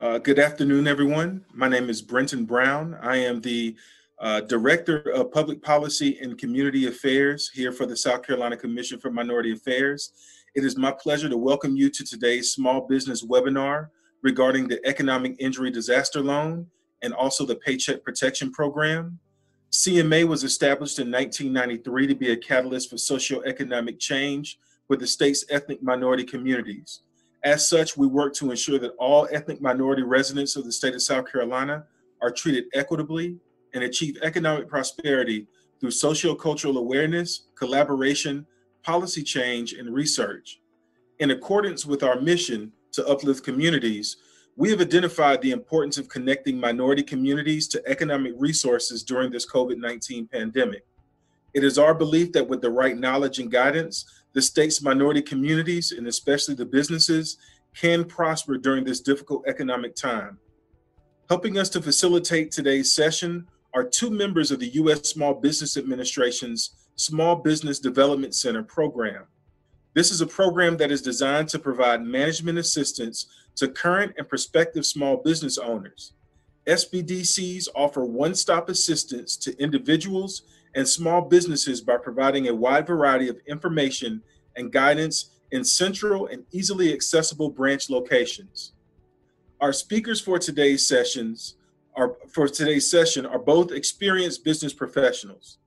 Uh, good afternoon, everyone. My name is Brenton Brown. I am the uh, Director of Public Policy and Community Affairs here for the South Carolina Commission for Minority Affairs. It is my pleasure to welcome you to today's small business webinar regarding the Economic Injury Disaster Loan and also the Paycheck Protection Program. CMA was established in 1993 to be a catalyst for socioeconomic change for the state's ethnic minority communities. As such, we work to ensure that all ethnic minority residents of the state of South Carolina are treated equitably and achieve economic prosperity through socio-cultural awareness, collaboration, policy change, and research. In accordance with our mission to uplift communities, we have identified the importance of connecting minority communities to economic resources during this COVID-19 pandemic. It is our belief that with the right knowledge and guidance, the state's minority communities, and especially the businesses, can prosper during this difficult economic time. Helping us to facilitate today's session are two members of the U.S. Small Business Administration's Small Business Development Center program. This is a program that is designed to provide management assistance to current and prospective small business owners. SBDCs offer one-stop assistance to individuals and small businesses by providing a wide variety of information and guidance in central and easily accessible branch locations. Our speakers for today's sessions are for today's session are both experienced business professionals.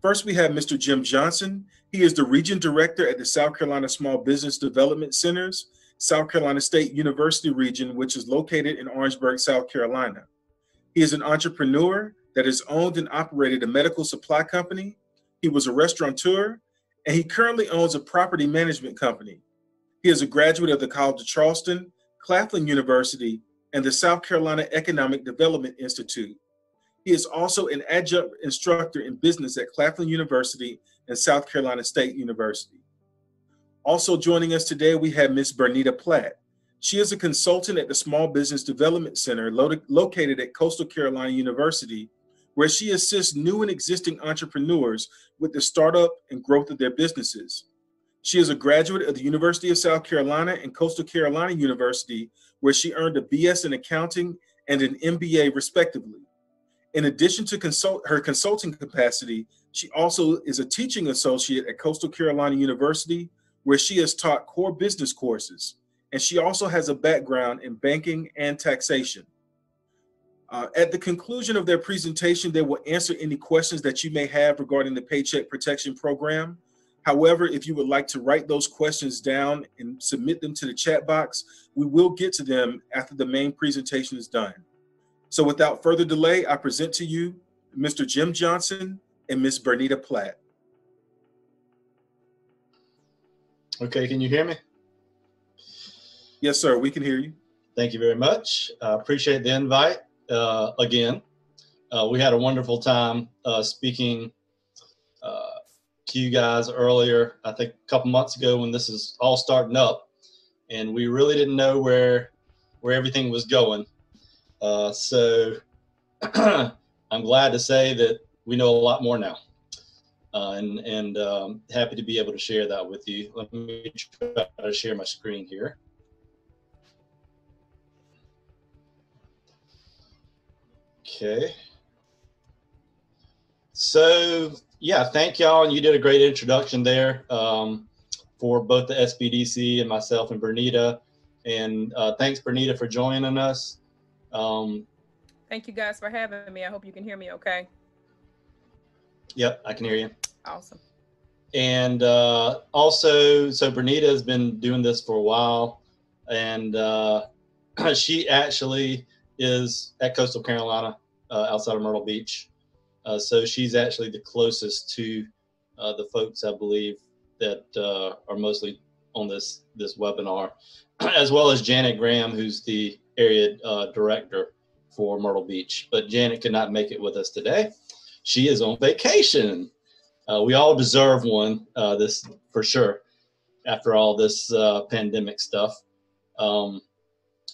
First, we have Mr. Jim Johnson. He is the Region Director at the South Carolina Small Business Development Center's South Carolina State University region, which is located in Orangeburg, South Carolina. He is an entrepreneur that has owned and operated a medical supply company. He was a restaurateur, and he currently owns a property management company. He is a graduate of the College of Charleston, Claflin University, and the South Carolina Economic Development Institute. He is also an adjunct instructor in business at Claflin University and South Carolina State University. Also joining us today, we have Ms. Bernita Platt. She is a consultant at the Small Business Development Center lo located at Coastal Carolina University where she assists new and existing entrepreneurs with the startup and growth of their businesses. She is a graduate of the University of South Carolina and Coastal Carolina University, where she earned a BS in accounting and an MBA respectively. In addition to consult her consulting capacity, she also is a teaching associate at Coastal Carolina University, where she has taught core business courses. And she also has a background in banking and taxation. Uh, at the conclusion of their presentation, they will answer any questions that you may have regarding the Paycheck Protection Program. However, if you would like to write those questions down and submit them to the chat box, we will get to them after the main presentation is done. So without further delay, I present to you Mr. Jim Johnson and Ms. Bernita Platt. Okay, can you hear me? Yes, sir, we can hear you. Thank you very much. I appreciate the invite uh, again. Uh, we had a wonderful time uh, speaking uh, to you guys earlier, I think a couple months ago when this is all starting up. And we really didn't know where, where everything was going. Uh, so I'm glad to say that we know a lot more now. Uh, and and um, happy to be able to share that with you. Let me try to share my screen here. Okay. So yeah, thank y'all, and you did a great introduction there um, for both the SBDC and myself and Bernita. And uh, thanks, Bernita, for joining us. Um, Thank you guys for having me. I hope you can hear me okay. Yep, I can hear you. Awesome. And uh, also, so Bernita has been doing this for a while, and uh, she actually is at Coastal Carolina uh, outside of Myrtle Beach. Uh, so she's actually the closest to uh, the folks, I believe, that uh, are mostly on this this webinar, as well as Janet Graham, who's the area uh, director for Myrtle Beach. But Janet could not make it with us today. She is on vacation. We all deserve one, this for sure, after all this pandemic stuff. Um,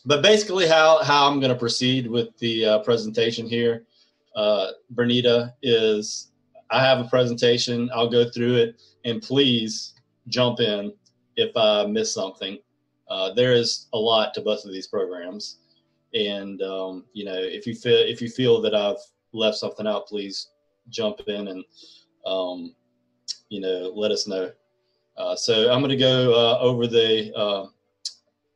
but basically how, how I'm going to proceed with the uh, presentation here, uh, Bernita, is I have a presentation. I'll go through it and please jump in if I miss something. Uh, there is a lot to both of these programs. And um, you know, if you feel if you feel that I've left something out, please jump in and um, you know let us know. Uh, so I'm going to go uh, over the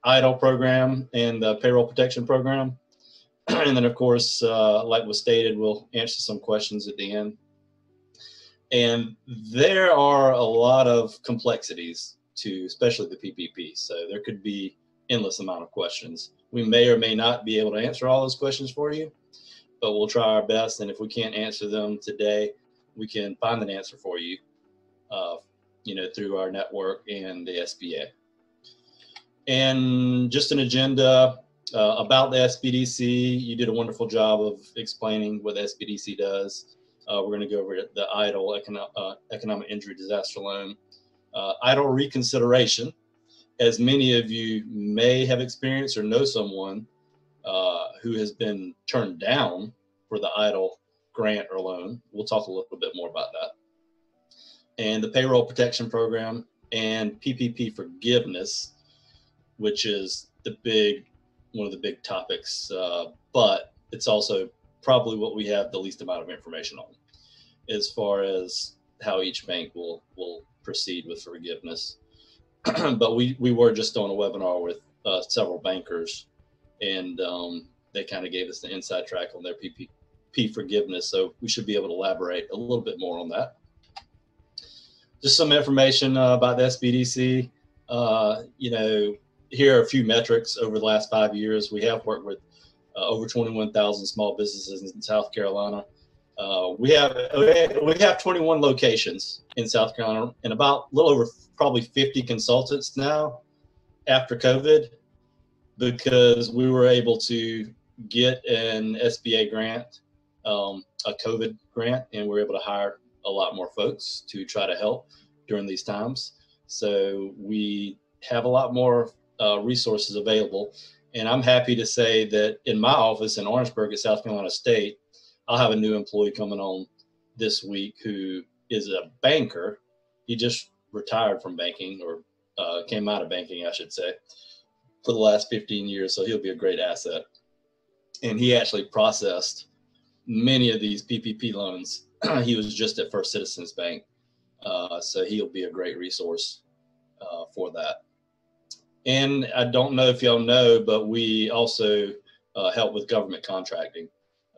EIDL program and the payroll protection program. and then, of course, uh, like was stated, we'll answer some questions at the end. And there are a lot of complexities to, especially the PPP. So there could be endless amount of questions. We may or may not be able to answer all those questions for you, but we'll try our best. And if we can't answer them today, we can find an answer for you, uh, you know, through our network and the SBA. And just an agenda uh, about the SBDC. You did a wonderful job of explaining what the SBDC does. Uh, we're going to go over the EIDL, econo- uh, economic injury disaster loan. Uh, EIDL reconsideration, as many of you may have experienced or know someone uh, who has been turned down for the EIDL grant or loan. We'll talk a little bit more about that. And the payroll protection program and PPP forgiveness, which is the big one of the big topics, uh, but it's also probably what we have the least amount of information on as far as how each bank will will proceed with forgiveness. but we we were just on a webinar with uh, several bankers, and um, they kind of gave us the inside track on their PPP forgiveness. So we should be able to elaborate a little bit more on that. Just some information uh, about the SBDC. Uh, you know, here are a few metrics over the last five years. We have worked with uh, over 21,000 small businesses in South Carolina. Uh, we have we have 21 locations in South Carolina and about a little over probably 50 consultants now after COVID because we were able to get an SBA grant, um, a COVID grant, and we are able to hire a lot more folks to try to help during these times. So we have a lot more uh, resources available. And I'm happy to say that in my office in Orangeburg at South Carolina State, I'll have a new employee coming on this week who is a banker. He just retired from banking or uh, came out of banking, I should say, for the last 15 years. So he'll be a great asset. And he actually processed many of these PPP loans. he was just at First Citizens Bank. Uh, so he'll be a great resource uh, for that. And I don't know if y'all know, but we also uh, help with government contracting.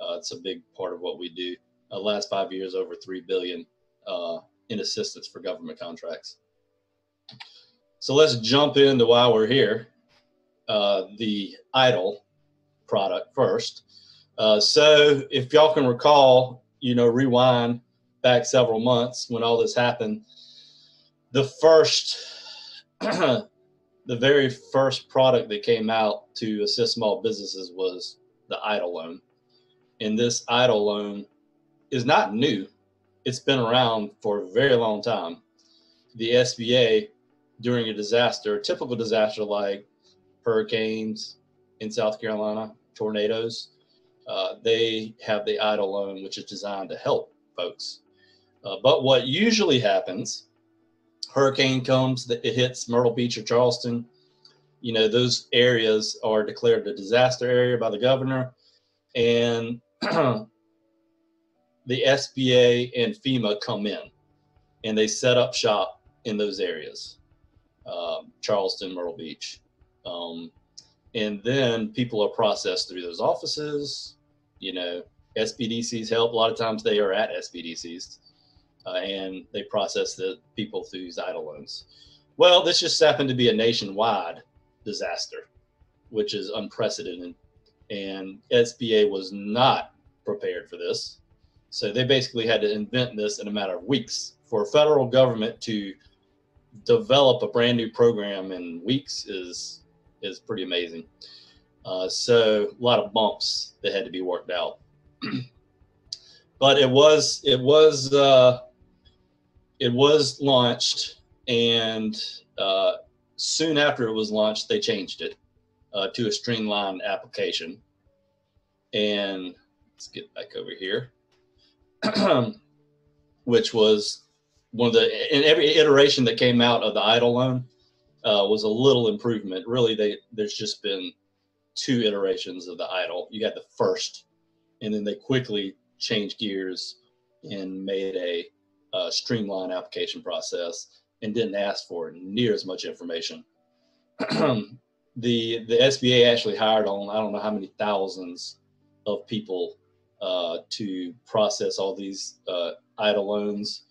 Uh, it's a big part of what we do. Uh, last five years, over three billion uh, in assistance for government contracts. So let's jump into why we're here. Uh, the EIDL product first. Uh, so if y'all can recall, you know, rewind back several months when all this happened. The first the very first product that came out to assist small businesses was the EIDL loan. And this EIDL loan is not new. It's been around for a very long time. The SBA during a disaster, a typical disaster like hurricanes in South Carolina, tornadoes, uh, they have the EIDL loan, which is designed to help folks. Uh, but what usually happens hurricane comes, it hits Myrtle Beach or Charleston, you know, those areas are declared a disaster area by the governor. And the SBA and FEMA come in and they set up shop in those areas um, Charleston, Myrtle Beach. Um, and then people are processed through those offices. You know, SBDCs help. A lot of times they are at SBDCs uh, and they process the people through these EIDL loans. Well, this just happened to be a nationwide disaster, which is unprecedented. And SBA was not prepared for this. So they basically had to invent this in a matter of weeks. For a federal government to develop a brand new program in weeks is is pretty amazing. Uh, so a lot of bumps that had to be worked out. but it was it was uh, it was launched, and uh, soon after it was launched, they changed it uh, to a streamlined application. And let's get back over here, which was one of the in every iteration that came out of the EIDL loan uh, was a little improvement. Really, they there's just been two iterations of the EIDL. You had the first, and then they quickly changed gears and made a, a streamlined application process and didn't ask for near as much information. the the SBA actually hired on I don't know how many thousands of people uh, to process all these uh, EIDL loans,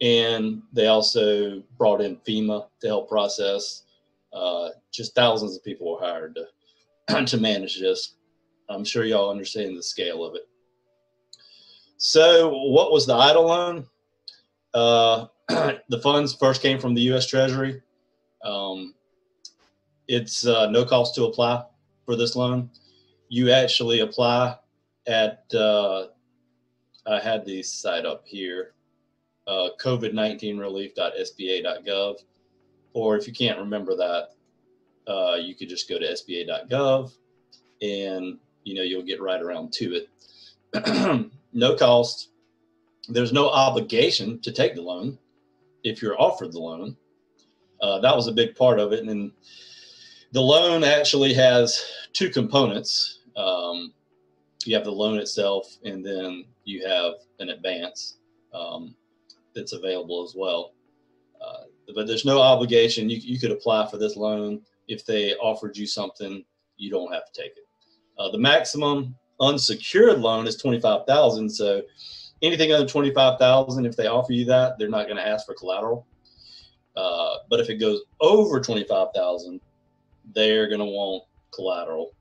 and they also brought in FEMA to help process. Uh, just thousands of people were hired to to manage this. I'm sure y'all understand the scale of it. So, what was the EIDL loan? Uh, the funds first came from the U.S. Treasury. Um, it's uh, no cost to apply for this loan. You actually apply at, uh, I had the site up here, uh, covid19relief.sba.gov. Or if you can't remember that, uh, you could just go to sba.gov and you know you'll get right around to it. no cost. There's no obligation to take the loan if you're offered the loan. Uh, that was a big part of it. And the loan actually has two components. Um, you have the loan itself, and then you have an advance um, that's available as well. Uh, but there's no obligation. You, you could apply for this loan. If they offered you something, you don't have to take it. Uh, the maximum unsecured loan is 25,000. So anything under 25,000, if they offer you that, they're not going to ask for collateral. Uh, but if it goes over 25,000, they're going to want collateral.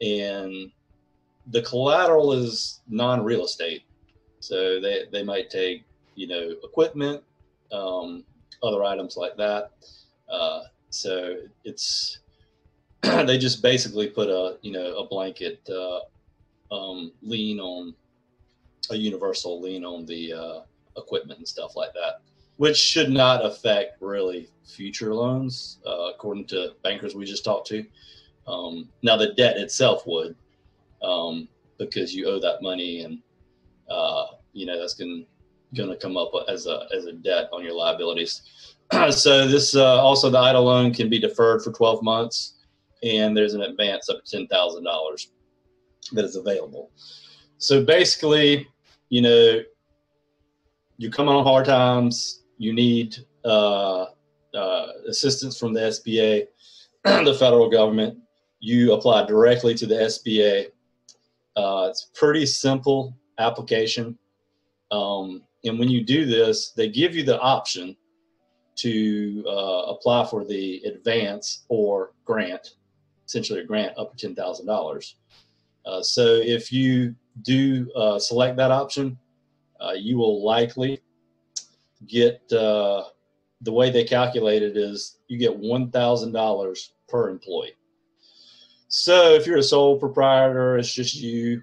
And the collateral is non-real estate. So they, they might take, you know, equipment, um, other items like that. Uh, so it's, they just basically put a, you know, a blanket uh, um, lien on a universal lien on the uh, equipment and stuff like that, which should not affect really future loans, uh, according to bankers we just talked to. Um, now, the debt itself would, um, because you owe that money, and uh, you know that's going to come up as a as a debt on your liabilities. so this uh, also the EIDL loan can be deferred for 12 months, and there's an advance up to ten thousand dollars that is available. So basically, you know, you come on hard times, you need uh, uh, assistance from the SBA, the federal government. You apply directly to the SBA. Uh, it's pretty simple application. Um, and when you do this, they give you the option to uh, apply for the advance or grant, essentially a grant up to $10,000. Uh, so if you do uh, select that option, uh, you will likely get uh, the way they calculate it is you get $1,000 per employee. So if you're a sole proprietor, it's just you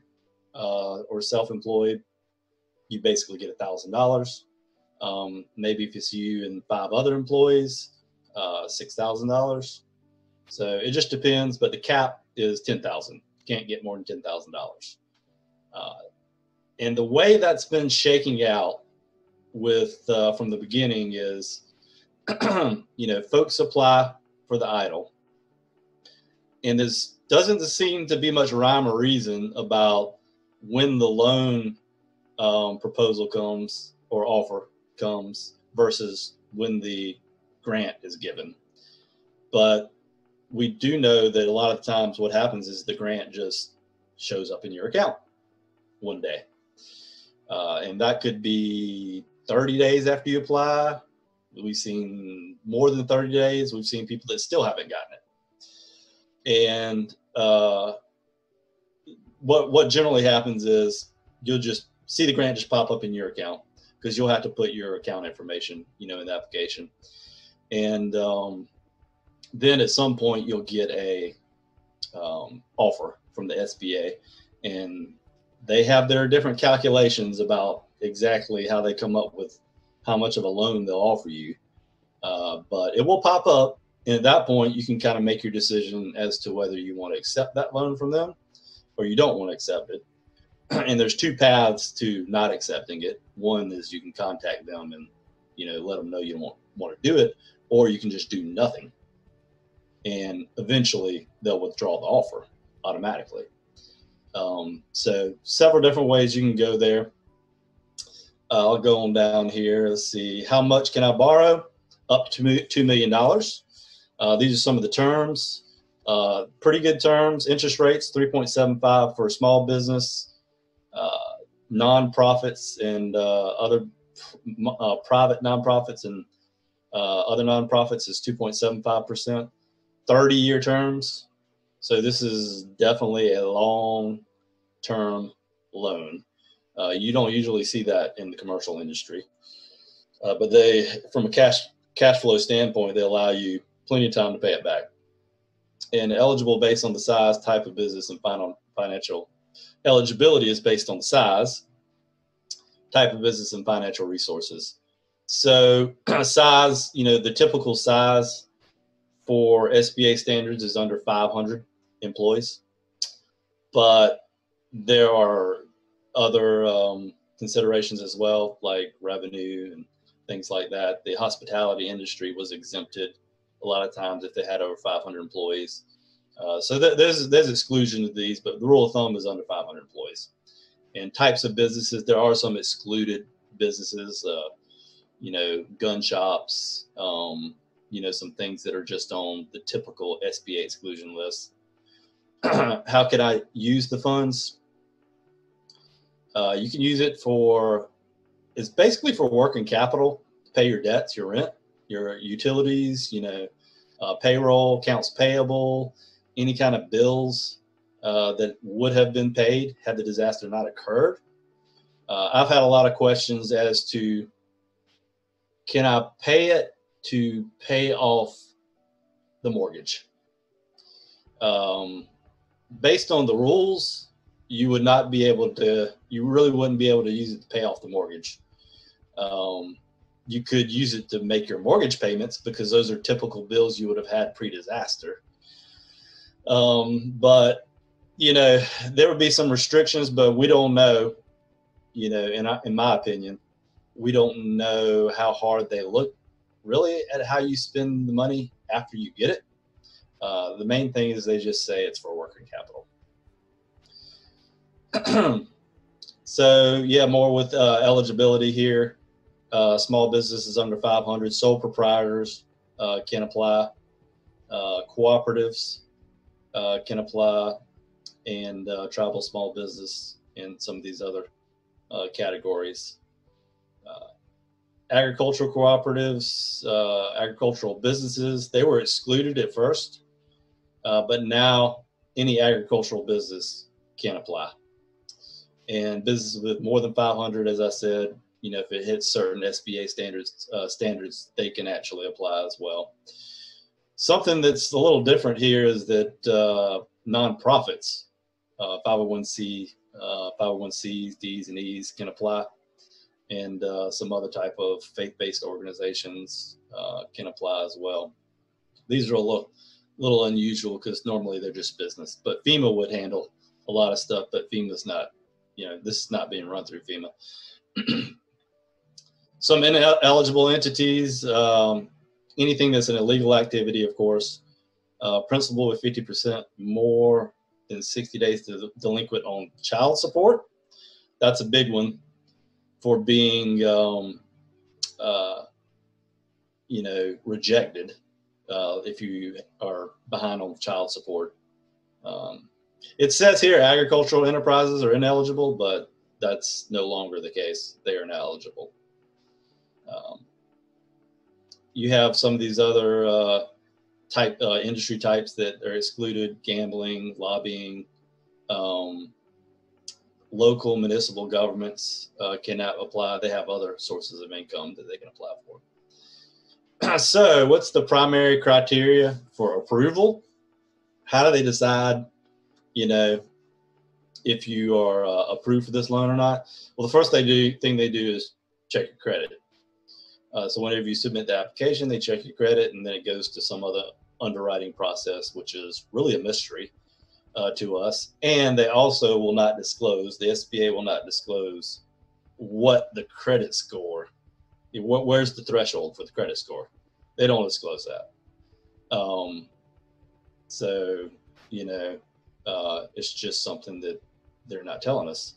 uh, or self-employed, you basically get $1,000. Um, maybe if it's you and five other employees, uh, $6,000. So it just depends, but the cap is 10,000. Can't get more than $10,000. Uh, and the way that's been shaking out with uh, from the beginning is, you know, folks apply for the EIDL, and there doesn't seem to be much rhyme or reason about when the loan um, proposal comes or offer comes versus when the grant is given. But we do know that a lot of times what happens is the grant just shows up in your account one day. Uh, and that could be 30 days after you apply. We've seen more than 30 days. We've seen people that still haven't gotten it. And uh, what what generally happens is you'll just see the grant just pop up in your account because you'll have to put your account information, you know, in the application. And um, then at some point you'll get a um, offer from the SBA, and they have their different calculations about exactly how they come up with how much of a loan they'll offer you. Uh, but it will pop up. And at that point, you can kind of make your decision as to whether you want to accept that loan from them or you don't want to accept it. and there's two paths to not accepting it. One is you can contact them and, you know, let them know you don't want, want to do it, or you can just do nothing. And eventually they'll withdraw the offer, automatically. Um, so several different ways you can go there. Uh, I'll go on down here. Let's see. How much can I borrow? Up to $2 million. Uh, these are some of the terms. Uh, pretty good terms. Interest rates 3.75 for a small business. Uh, nonprofits and uh, other uh, private nonprofits and other nonprofits is 2.75%. 30 year terms. So this is definitely a long term loan. Uh, you don't usually see that in the commercial industry, uh, but they, from a cash cash flow standpoint, they allow you plenty of time to pay it back. And eligible based on the size, type of business, and final financial eligibility is based on the size, type of business, and financial resources. So size, you know, the typical size for SBA standards is under 500 employees, but there are other um, considerations as well, like revenue and things like that. The hospitality industry was exempted a lot of times if they had over 500 employees. Uh, so th- there's there's exclusion to these, but the rule of thumb is under 500 employees. And types of businesses, there are some excluded businesses, uh, you know, gun shops, um, you know, some things that are just on the typical SBA exclusion list. How could I use the funds? Uh, you can use it for, it's basically for working capital, to pay your debts, your rent, your utilities, you know, uh, payroll, accounts payable, any kind of bills uh, that would have been paid had the disaster not occurred. Uh, I've had a lot of questions as to can I pay it to pay off the mortgage? Um, based on the rules, you would not be able to, you really wouldn't be able to use it to pay off the mortgage. Um, you could use it to make your mortgage payments because those are typical bills you would have had pre-disaster. Um, but you know, there would be some restrictions, but we don't know. You know, in in my opinion, we don't know how hard they look really at how you spend the money after you get it. Uh, the main thing is they just say it's for. so yeah, more with uh, eligibility here uh, small businesses under 500, sole proprietors uh, can apply, uh, cooperatives uh, can apply, and uh, tribal small business and some of these other categories. agricultural cooperatives, agricultural businesses, they were excluded at first, but now any agricultural business can apply. And businesses with more than 500, as I said, you know, if it hits certain SBA standards, uh, standards, they can actually apply as well. Something that's a little different here is that uh, nonprofits, uh, 501c, 501c's, uh, D's, and E's can apply, and uh, some other type of faith-based organizations uh, can apply as well. These are a little, little unusual because normally they're just business, but FEMA would handle a lot of stuff, but FEMA's not, you know, this is not being run through FEMA. some ineligible entities, um, anything that's an illegal activity, of course. Uh, principal with 50% more than 60 days to delinquent on child support. That's a big one for being, um, uh, you know, rejected uh, if you are behind on child support. Um, it says here agricultural enterprises are ineligible, but that's no longer the case. They are now eligible. Um, you have some of these other uh, type uh, industry types that are excluded: gambling, lobbying. Um, local municipal governments uh, cannot apply. They have other sources of income that they can apply for. so, what's the primary criteria for approval? How do they decide? You know, if you are uh, approved for this loan or not. Well, the first they do thing they do is check your credit. Uh, so whenever you submit the application, they check your credit, and then it goes to some other underwriting process, which is really a mystery uh, to us. And they also will not disclose. The SBA will not disclose what the credit score. What, Where's the threshold for the credit score? They don't disclose that. Um, so you know, Uh, it's just something that they're not telling us.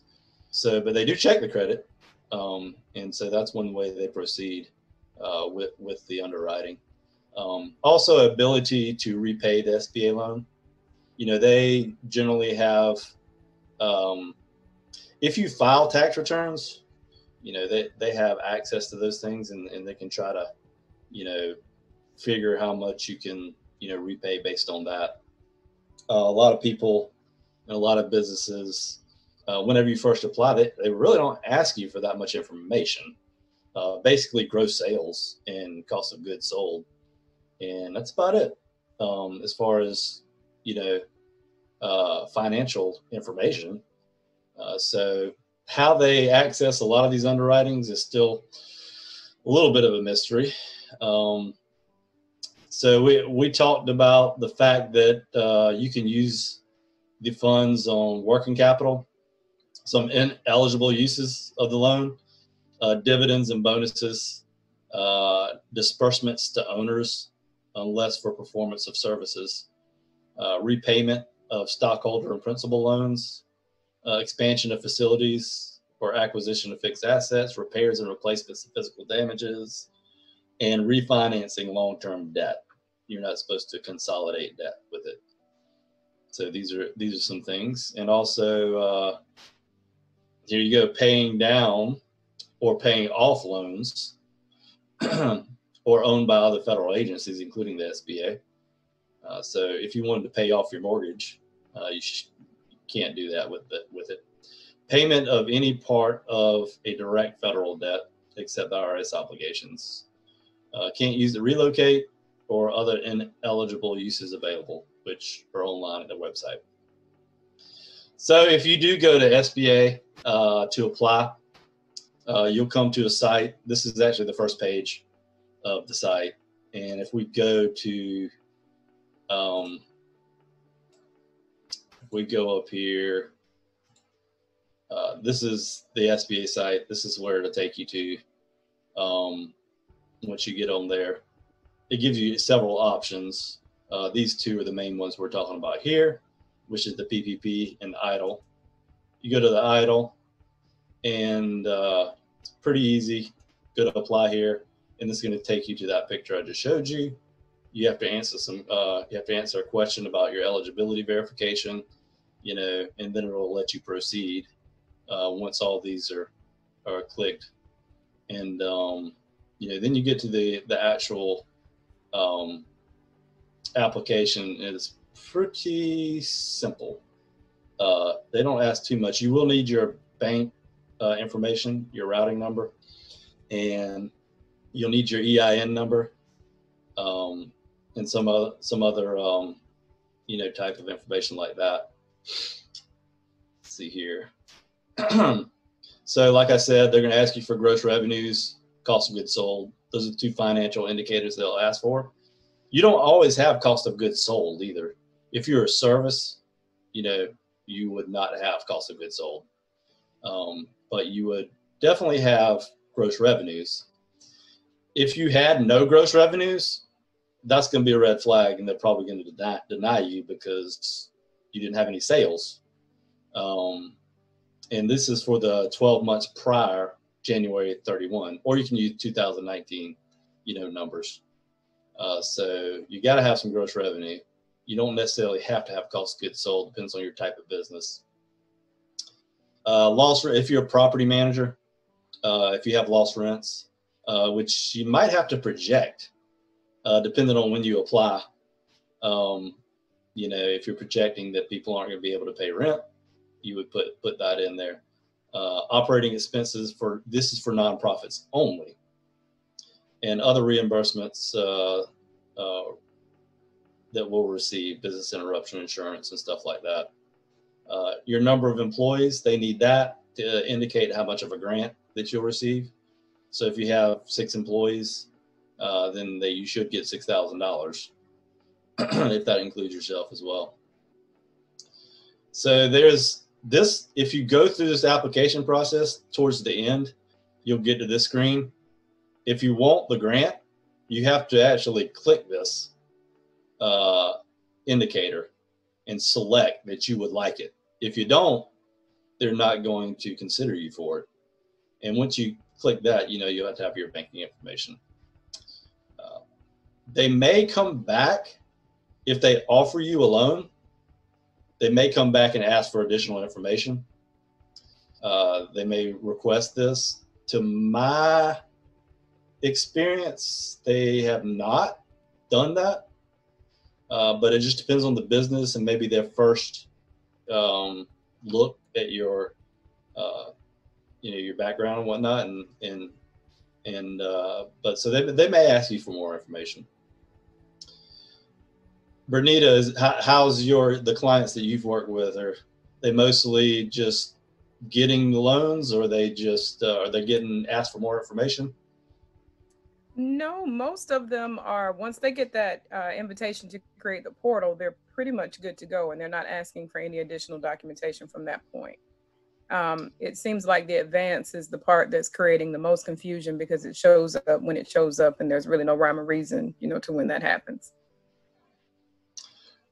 So, but they do check the credit, um, and so that's one way they proceed uh, with with the underwriting. Um, also, ability to repay the SBA loan. You know, they generally have. Um, if you file tax returns, you know they, they have access to those things and, and they can try to you know figure how much you can you know repay based on that uh, a lot of people and a lot of businesses uh, whenever you first apply they, they really don't ask you for that much information. Uh, basically gross sales and cost of goods sold. And that's about it. Um, as far as you know uh, financial information uh, so how they access a lot of these underwritings is still a little bit of a mystery. Um, so we we talked about the fact that uh, you can use the funds on working capital, some ineligible uses of the loan, uh, dividends and bonuses, uh, disbursements to owners, unless for performance of services, uh, repayment of stockholder and principal loans, uh, expansion of facilities or acquisition of fixed assets, repairs and replacements of physical damages, and refinancing long-term debt. You're not supposed to consolidate debt with it. So these are these are some things, and also uh, here you go, paying down or paying off loans or owned by other federal agencies, including the SBA. Uh, so if you wanted to pay off your mortgage, uh, you, sh- can't do that with it. With it, payment of any part of a direct federal debt except the IRS obligations. Uh, can't use the relocate or other ineligible uses available, which are online at the website. So if you do go to SBA uh, to apply, uh, you'll come to a site. This is actually the first page of the site. And if we go to um, we go up here, uh, this is the SBA site. This is where to take you to. Um, once you get on there, it gives you several options. Uh, these two are the main ones we're talking about here, which is the PPP and the EIDL. You go to the EIDL, and uh, it's pretty easy. Go to apply here, and this is going to take you to that picture I just showed you. You have to answer some. Uh, you have to answer a question about your eligibility verification you know, and then it'll let you proceed uh, once all these are are clicked, and um, you know, then you get to the the actual um, application. It's pretty simple. Uh, they don't ask too much. You will need your bank uh, information, your routing number, and you'll need your EIN number, um, and some other some other um, you know type of information like that. Let's see here. so, like I said, they're going to ask you for gross revenues, cost of goods sold. Those are the two financial indicators they'll ask for. You don't always have cost of goods sold either. If you're a service, you know, you would not have cost of goods sold. Um, but you would definitely have gross revenues. If you had no gross revenues, that's going to be a red flag, and they're probably going to deny, deny you because you didn't have any sales. Um, and this is for the 12 months prior January 31, or you can use 2019, you know, numbers. Uh, so you got to have some gross revenue. You don't necessarily have to have cost of goods sold. Depends on your type of business. Uh, loss if you're a property manager, uh, if you have lost rents, uh, which you might have to project, uh, depending on when you apply. Um, you know, if you're projecting that people aren't going to be able to pay rent, you would put put that in there. Uh, operating expenses for this is for nonprofits only, and other reimbursements uh, uh, that will receive business interruption insurance and stuff like that. Uh, your number of employees, they need that to indicate how much of a grant that you'll receive. So if you have six employees, uh, then they, you should get six thousand dollars if that includes yourself as well. So there's this, if you go through this application process towards the end, you'll get to this screen. If you want the grant, you have to actually click this uh, indicator and select that you would like it. If you don't, they're not going to consider you for it. And once you click that, you know, you'll have to have your banking information. Uh, they may come back if they offer you a loan. They may come back and ask for additional information. Uh, they may request this. To my experience, they have not done that. Uh, but it just depends on the business and maybe their first um, look at your, uh, you know, your background and whatnot, and and and uh, but so they they may ask you for more information. Bernita, is how's your the clients that you've worked with? Are they mostly just getting loans, or are they just uh, are they getting asked for more information? No, most of them are, once they get that uh, invitation to create the portal, they're pretty much good to go and they're not asking for any additional documentation from that point. Um, it seems like the advance is the part that's creating the most confusion because it shows up when it shows up and there's really no rhyme or reason, you know, to when that happens.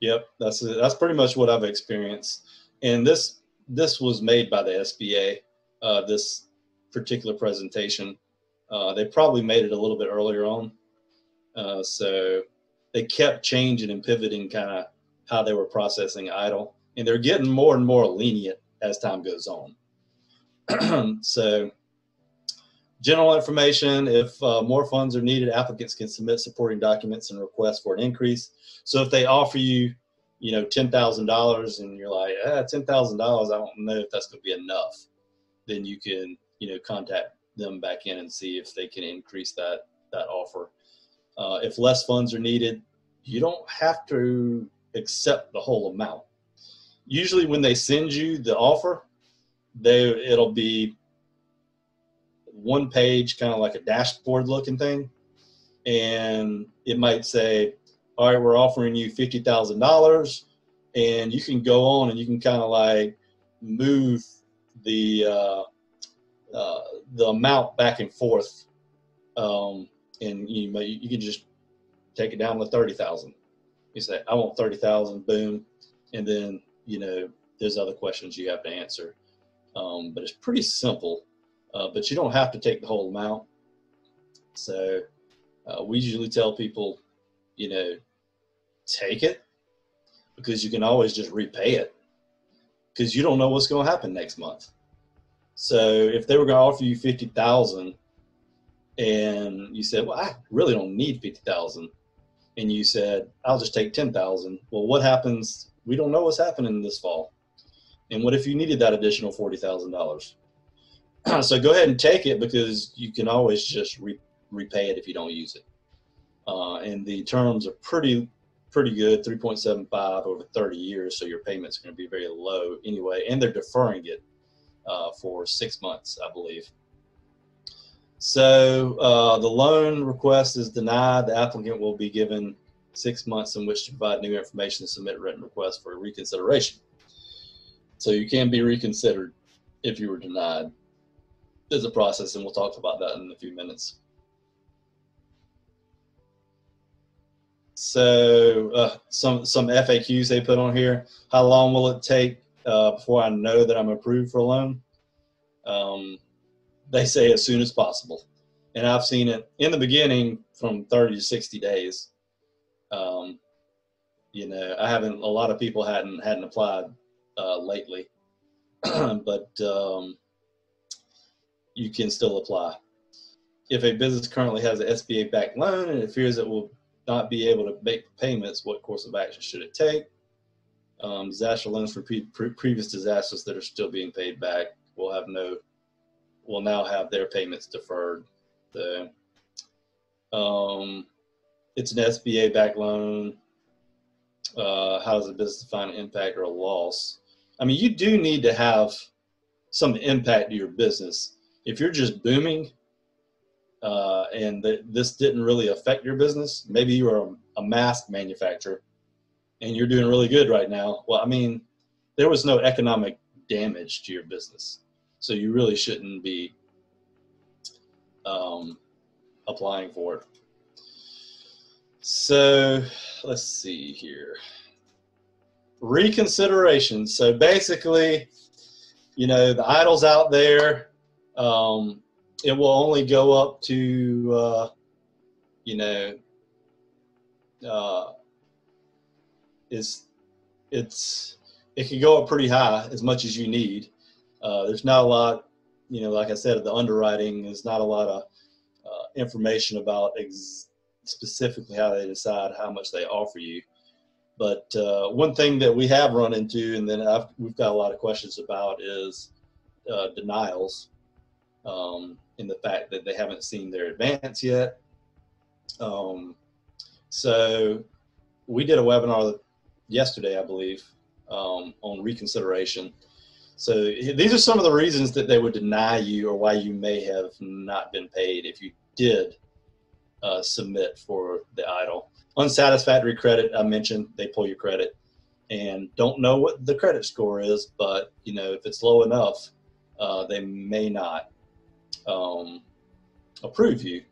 Yep, that's that's pretty much what I've experienced. And this this was made by the SBA. Uh, this particular presentation, uh, they probably made it a little bit earlier on, uh, so they kept changing and pivoting kind of how they were processing EIDL, and they're getting more and more lenient as time goes on. so general information, if uh, more funds are needed, applicants can submit supporting documents and request for an increase. So if they offer you, you know, $10,000 and you're like, ah, $10,000, I don't know if that's going to be enough, then you can, you know, contact them back in and see if they can increase that, that offer. Uh, if less funds are needed, you don't have to accept the whole amount. Usually when they send you the offer, they it'll be one page, kind of like a dashboard looking thing. And it might say, all right, we're offering you $50,000 and you can go on and you can kind of like move the, uh, uh, the amount back and forth. Um, and you, you can just take it down to 30,000. You say, I want 30,000, boom. And then, you know, there's other questions you have to answer. Um, but it's pretty simple uh, but you don't have to take the whole amount. So uh, we usually tell people, you know, take it because you can always just repay it because you don't know what's going to happen next month. So if they were going to offer you 50,000 and you said, well, I really don't need 50,000 and you said, I'll just take 10,000. Well, what happens? We don't know what's happening this fall. And what if you needed that additional $40,000? so go ahead and take it because you can always just re- repay it if you don't use it. Uh, and the terms are pretty pretty good 3.75 over 30 years so your payment's going to be very low anyway and they're deferring it uh, for six months i believe. So uh, the loan request is denied. The applicant will be given six months in which to provide new information and submit written request for reconsideration. So you can be reconsidered if you were denied. There's a process, and we'll talk about that in a few minutes. So uh, some some FAQs they put on here. How long will it take uh, before I know that I'm approved for a loan? Um, they say as soon as possible, and I've seen it in the beginning from 30 to 60 days. Um, you know, I haven't. A lot of people hadn't hadn't applied uh, lately, but um, you can still apply. If a business currently has an SBA backed loan and it fears it will not be able to make payments, what course of action should it take? Um, disaster loans for pre- pre- previous disasters that are still being paid back will have no, will now have their payments deferred. The, um, it's an SBA back loan. Uh, how does a business define an impact or a loss? I mean, you do need to have some impact to your business if you're just booming uh, and th- this didn't really affect your business, maybe you are a, a mask manufacturer and you're doing really good right now. Well, I mean, there was no economic damage to your business, so you really shouldn't be um, applying for it. So let's see here. reconsideration. So basically, you know, the EIDLs out there. Um, it will only go up to, uh, you know, uh, is it's it can go up pretty high as much as you need. Uh, there's not a lot, you know, like I said, the underwriting is not a lot of uh, information about ex- specifically how they decide how much they offer you. But uh, one thing that we have run into, and then I've, we've got a lot of questions about, is uh, denials, um, in the fact that they haven't seen their advance yet. Um, so we did a webinar yesterday, I believe, um, on reconsideration. So these are some of the reasons that they would deny you or why you may have not been paid if you did uh, submit for the EIDL unsatisfactory credit i mentioned they pull your credit and don't know what the credit score is but you know if it's low enough uh, they may not um, approve you.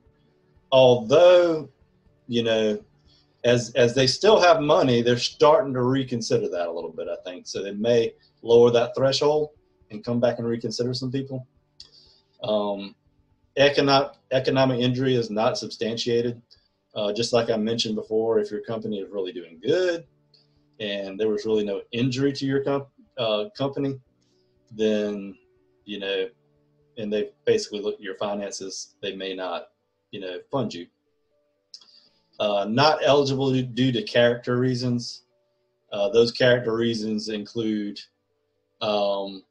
Although you know as as they still have money they're starting to reconsider that a little bit i think. So they may lower that threshold and come back and reconsider some people. Um, economic economic injury is not substantiated. Uh, just like I mentioned before, if your company is really doing good and there was really no injury to your uh, company, then, you know, and they basically look at your finances, they may not, you know, fund you. Uh, not eligible due to character reasons. Uh, those character reasons include, um,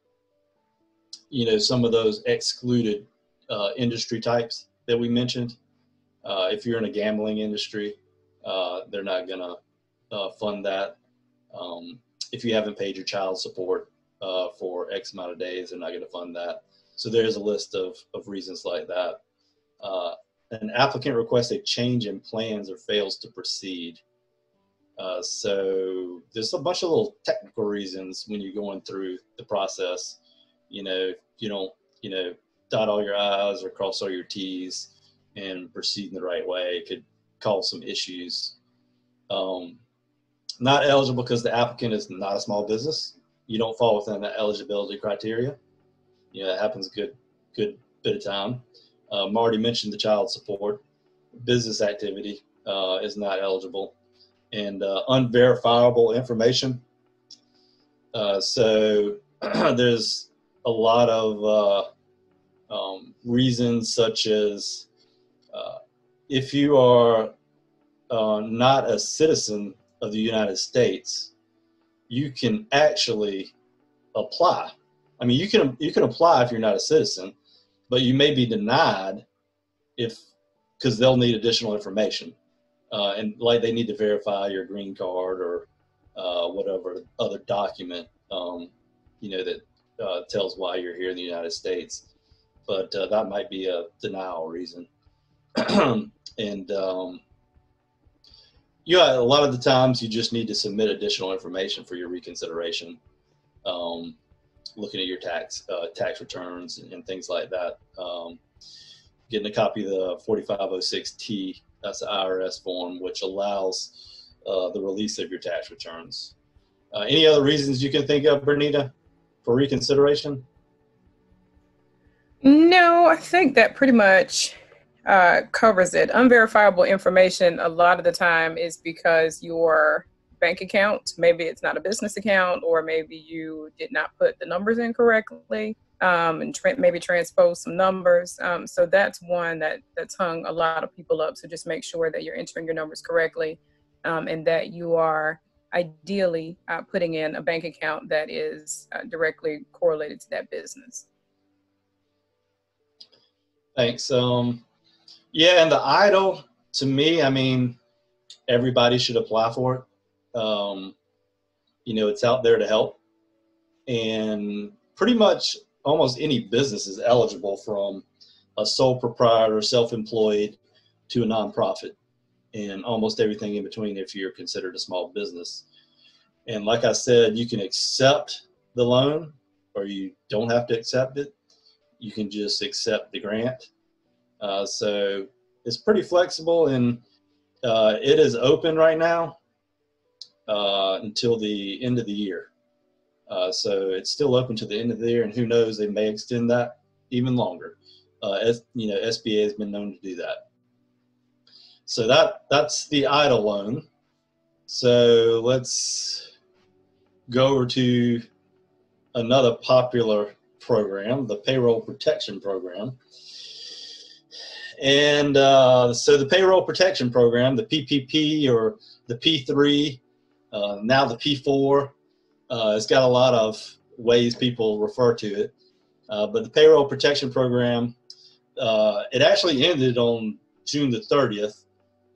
you know, some of those excluded uh, industry types that we mentioned. Uh, if you're in a gambling industry, uh, they're not going to uh, fund that. Um, if you haven't paid your child support for X amount of days, they're not going to fund that. So there's a list of, of reasons like that. Uh, an applicant requests a change in plans or fails to proceed. Uh, so there's a bunch of little technical reasons when you're going through the process. You know, you don't, you know, dot all your I's or cross all your T's and proceed in the right way could cause some issues. Um, not eligible because the applicant is not a small business. You don't fall within the eligibility criteria. You know, happens a good, good bit of time. Um, already mentioned the child support. Business activity uh, is not eligible. And uh, unverifiable information. Uh, so there's a lot of uh, um, reasons such as uh, if you are uh, not a citizen of the United States, you can actually apply. I mean, you can you can apply if you're not a citizen, but you may be denied if because they'll need additional information, uh, and like they need to verify your green card or uh, whatever other document um, you know that uh, tells why you're here in the United States. But uh, that might be a denial reason. and um, yeah, a lot of the times you just need to submit additional information for your reconsideration. Um, looking at your tax uh, tax returns and, and, things like that. Um, getting a copy of the 4506T, that's the IRS form, which allows uh, the release of your tax returns. Uh, any other reasons you can think of, Bernita, for reconsideration? No, I think that pretty much uh, covers it. Unverifiable information, a lot of the time, is because your bank account, maybe it's not a business account, or maybe you did not put the numbers in correctly. Um, and tra- maybe transpose some numbers. Um, so that's one that that's hung a lot of people up. So just make sure that you're entering your numbers correctly, um, and that you are ideally uh, putting in a bank account that is uh, directly correlated to that business. Thanks. Um, yeah, and the EIDL to me, I mean, everybody should apply for it. Um, you know, it's out there to help, and pretty much almost any business is eligible from a sole proprietor, self-employed, to a nonprofit, and almost everything in between if you're considered a small business. And like I said, you can accept the loan, or you don't have to accept it. You can just accept the grant uh, so it's pretty flexible and uh, it is open right now. Uh, until the end of the year. Uh, so it's still open to the end of the year, and who knows, they may extend that even longer. Uh, as you know, SBA has been known to do that. So that that's the EIDL loan. So let's go over to another popular program, the Payroll Protection Program. And uh, so the Payroll Protection Program, the PPP or the P3, uh, now the P4, uh, it's got a lot of ways people refer to it. Uh, but the Payroll Protection Program, uh, it actually ended on June the 30th,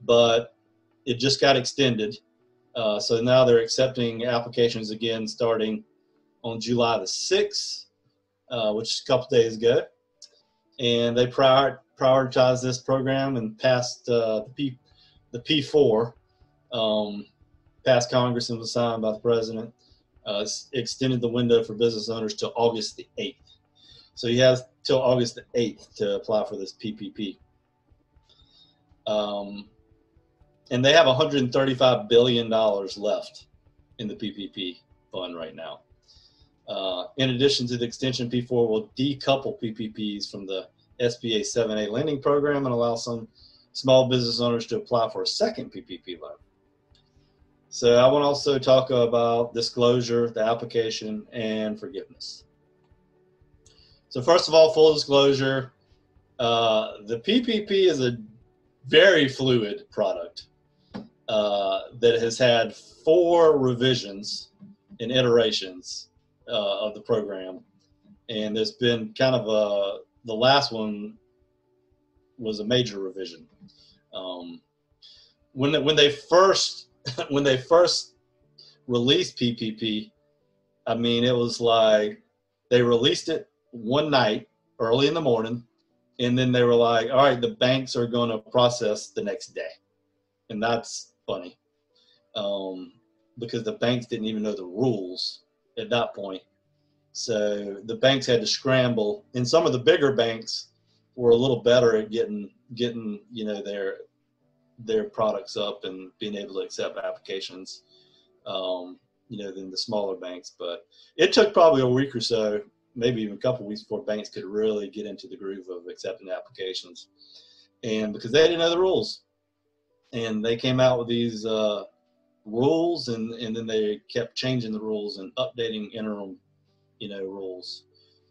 but it just got extended. Uh, so now they're accepting applications again starting on July the 6th, which is a couple days ago. And they prior, prioritized this program and passed uh, the P the P4 um, passed Congress and was signed by the president. Uh, extended the window for business owners to August the 8th. So you have till August the 8th to apply for this PPP. Um, and they have 135 billion dollars left in the PPP fund right now. Uh, in addition to the extension, P4 will decouple PPPs from the SBA 7A lending program and allow some small business owners to apply for a second PPP loan. So I want to also talk about disclosure, the application, and forgiveness. So first of all, full disclosure, uh, the PPP is a very fluid product uh, that has had four revisions and iterations uh, of the program. And there's been kind of a the last one was a major revision. Um, when when they first when they first released PPP, I mean it was like they released it one night early in the morning, and then they were like, "All right, the banks are going to process the next day," and that's funny um, because the banks didn't even know the rules at that point. So the banks had to scramble, and some of the bigger banks were a little better at getting getting you know their their products up and being able to accept applications, um, you know, than the smaller banks. But it took probably a week or so, maybe even a couple weeks before banks could really get into the groove of accepting applications, and because they didn't know the rules, and they came out with these uh, rules, and and then they kept changing the rules and updating interim you know rules.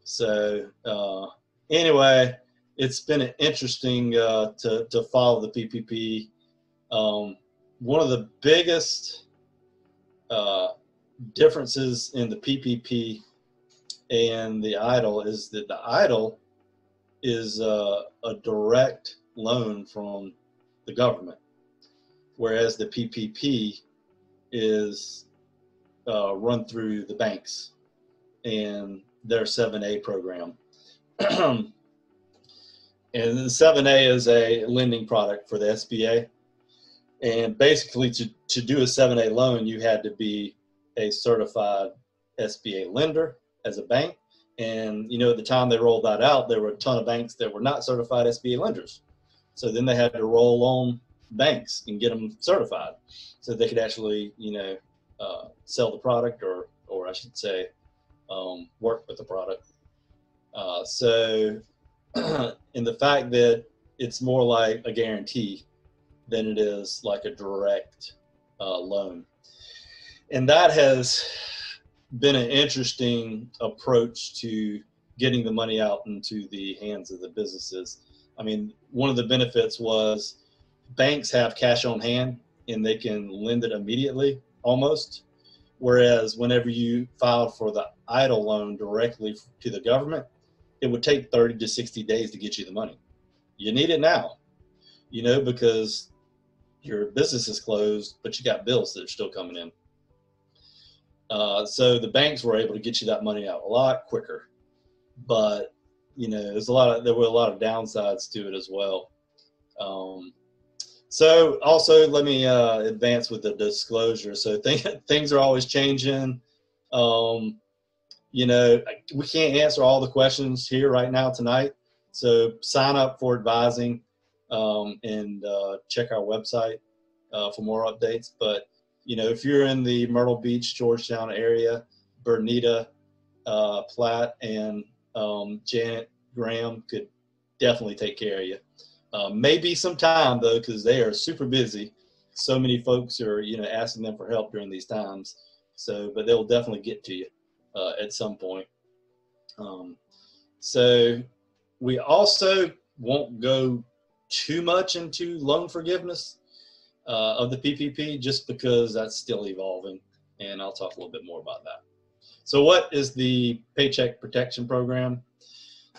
So uh, anyway, it's been interesting uh, to to follow the PPP. Um, one of the biggest uh, differences in the PPP and the EIDL is that the EIDL is uh, a direct loan from the government, whereas the PPP is uh, run through the banks and their 7A program. and the 7A is a lending product for the SBA. And basically, to, to do a 7A loan, you had to be a certified SBA lender as a bank. And, you know, at the time they rolled that out, there were a ton of banks that were not certified SBA lenders. So then they had to roll on banks and get them certified so they could actually, you know, uh, sell the product or, or I should say, um, work with the product. Uh, so, in the fact that it's more like a guarantee than it is like a direct uh, loan. And that has been an interesting approach to getting the money out into the hands of the businesses. I mean, one of the benefits was banks have cash on hand and they can lend it immediately almost. Whereas whenever you file for the EIDL loan directly to the government, it would take 30 to 60 days to get you the money. You need it now, you know, because your business is closed, but you got bills that are still coming in. Uh, so the banks were able to get you that money out a lot quicker, but you know, there's a lot of there were a lot of downsides to it as well. Um, so also let me uh, advance with the disclosure. So th- things are always changing. Um, you know, we can't answer all the questions here right now tonight. So sign up for advising um, and uh, check our website uh, for more updates. But you know, if you're in the Myrtle Beach, Georgetown area, Bernita, uh, Platt, and um, Janet Graham could definitely take care of you. Uh, maybe some time though, because they are super busy. So many folks are, you know, asking them for help during these times. So, but they'll definitely get to you uh, at some point. Um, so, we also won't go too much into loan forgiveness uh, of the PPP just because that's still evolving, and I'll talk a little bit more about that. So, what is the Paycheck Protection Program?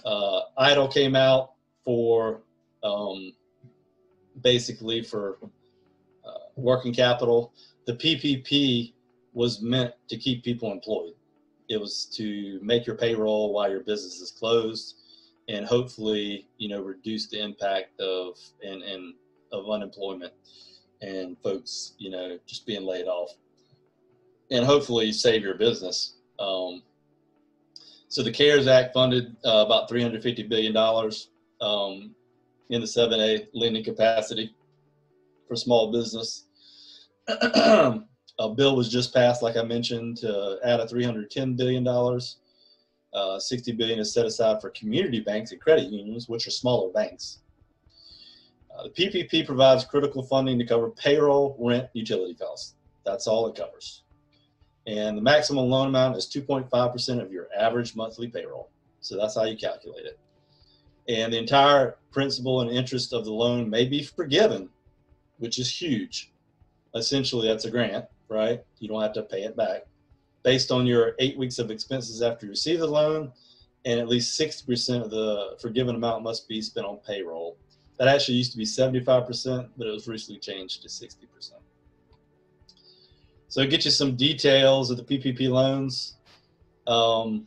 Uh, EIDL came out for um, basically for uh, working capital. The PPP was meant to keep people employed. It was to make your payroll while your business is closed, and hopefully, you know, reduce the impact of and, and of unemployment and folks, you know, just being laid off, and hopefully save your business. Um, so the CARES Act funded uh, about 350 billion dollars um, in the 7A lending capacity for small business. a bill was just passed, like I mentioned, to add a 310 billion dollars. Uh, 60 billion is set aside for community banks and credit unions, which are smaller banks. Uh, the PPP provides critical funding to cover payroll, rent, utility costs. That's all it covers. And the maximum loan amount is 2.5% of your average monthly payroll. So that's how you calculate it. And the entire principal and interest of the loan may be forgiven, which is huge. Essentially, that's a grant, right? You don't have to pay it back. Based on your eight weeks of expenses after you receive the loan, and at least 60% of the forgiven amount must be spent on payroll. That actually used to be 75%, but it was recently changed to 60%. So get you some details of the PPP loans. Um,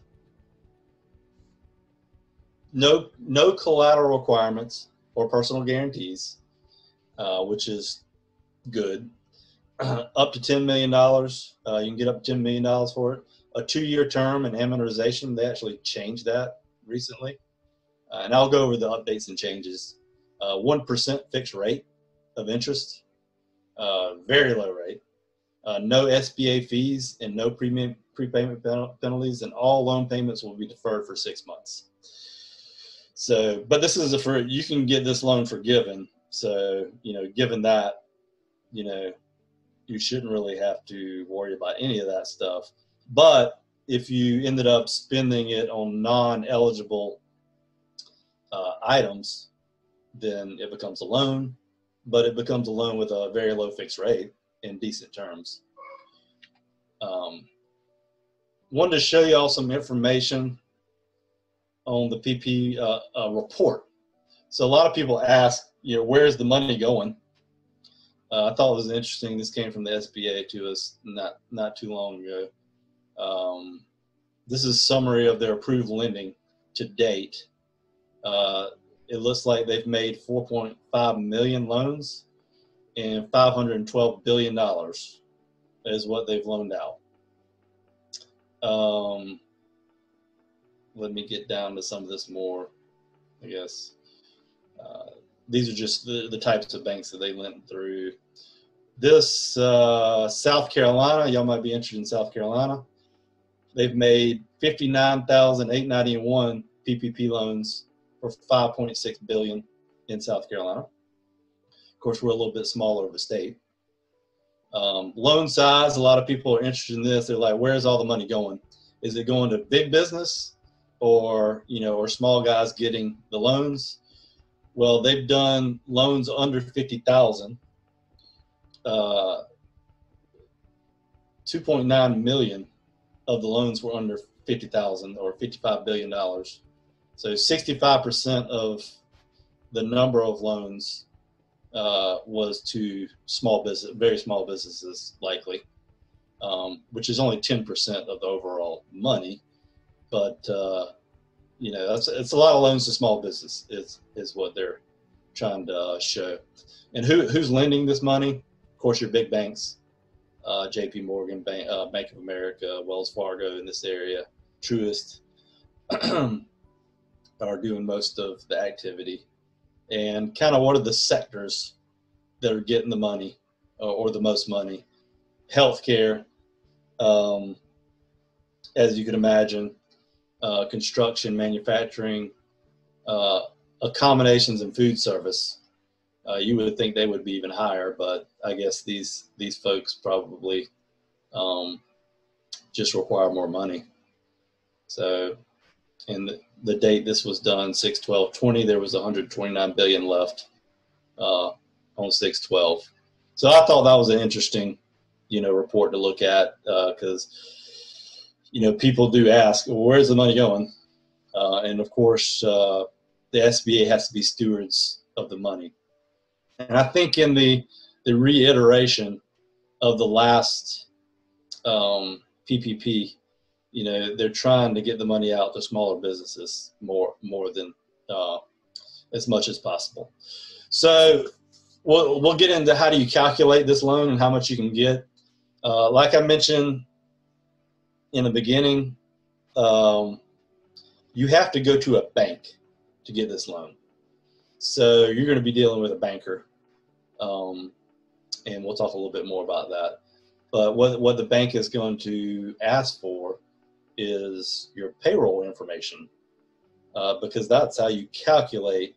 no, no collateral requirements or personal guarantees, uh, which is good. Uh, up to $10 million. Uh, you can get up to $10 million for it. A two year term and amortization, they actually changed that recently. Uh, and I'll go over the updates and changes uh, 1% fixed rate of interest, uh, very low rate, uh, no SBA fees, and no premium, prepayment penalties, and all loan payments will be deferred for six months. So, but this is a for you can get this loan forgiven. So, you know, given that, you know, you shouldn't really have to worry about any of that stuff. But if you ended up spending it on non-eligible uh, items, then it becomes a loan, but it becomes a loan with a very low fixed rate in decent terms. Um, wanted to show you all some information on the PP uh, uh, report. So a lot of people ask, you know, where's the money going? Uh, I thought it was interesting. This came from the SBA to us not not too long ago. Um, this is summary of their approved lending to date. Uh, it looks like they've made 4.5 million loans and 512 billion dollars is what they've loaned out. Um, let me get down to some of this more, I guess. Uh, these are just the, the types of banks that they lent through. This uh, South Carolina, y'all might be interested in South Carolina. They've made 59,891 PPP loans for 5.6 billion in South Carolina. Of course, we're a little bit smaller of a state. Um, loan size, a lot of people are interested in this. They're like, where's all the money going? Is it going to big business or, you know, or small guys getting the loans? Well, they've done loans under 50,000. Uh, 2.9 million of the loans were under 50,000 or 55 billion dollars. So 65% of the number of loans uh, was to small business, very small businesses, likely, um, which is only 10% of the overall money. But uh, you know, that's it's a lot of loans to small business is is what they're trying to uh, show. And who who's lending this money? Course, your big banks, uh, J.P. Morgan, Bank, uh, Bank of America, Wells Fargo in this area, Truist. are doing most of the activity and kind of what are the sectors that are getting the money uh, or the most money healthcare, um, as you can imagine, uh, construction, manufacturing, uh, accommodations, and food service. Uh, you would think they would be even higher, but I guess these these folks probably um, just require more money. So, in the, the date this was done, 6 12 20, there was 129 billion left uh, on 6 12. So, I thought that was an interesting, you know, report to look at because, uh, you know, people do ask, well, where's the money going? Uh, and of course, uh, the SBA has to be stewards of the money. And I think in the, the reiteration of the last um, PPP, you know, they're trying to get the money out to smaller businesses more more than uh, as much as possible. So we'll we'll get into how do you calculate this loan and how much you can get. Uh, like I mentioned in the beginning, um, you have to go to a bank to get this loan. So you're going to be dealing with a banker, um, and we'll talk a little bit more about that. But what what the bank is going to ask for is your payroll information, uh, because that's how you calculate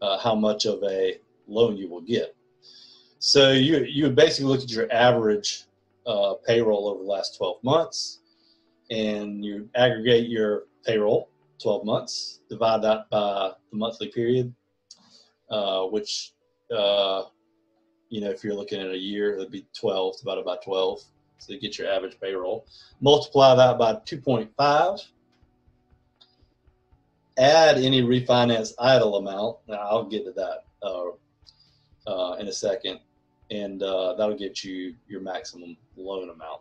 uh, how much of a loan you will get. So you you would basically look at your average uh, payroll over the last 12 months, and you aggregate your payroll 12 months, divide that by the monthly period, uh, which uh, you know, if you're looking at a year, it'd be 12, about about 12. So you get your average payroll. Multiply that by 2.5. Add any refinance EIDL amount. Now I'll get to that uh, uh, in a second, and uh, that'll get you your maximum loan amount.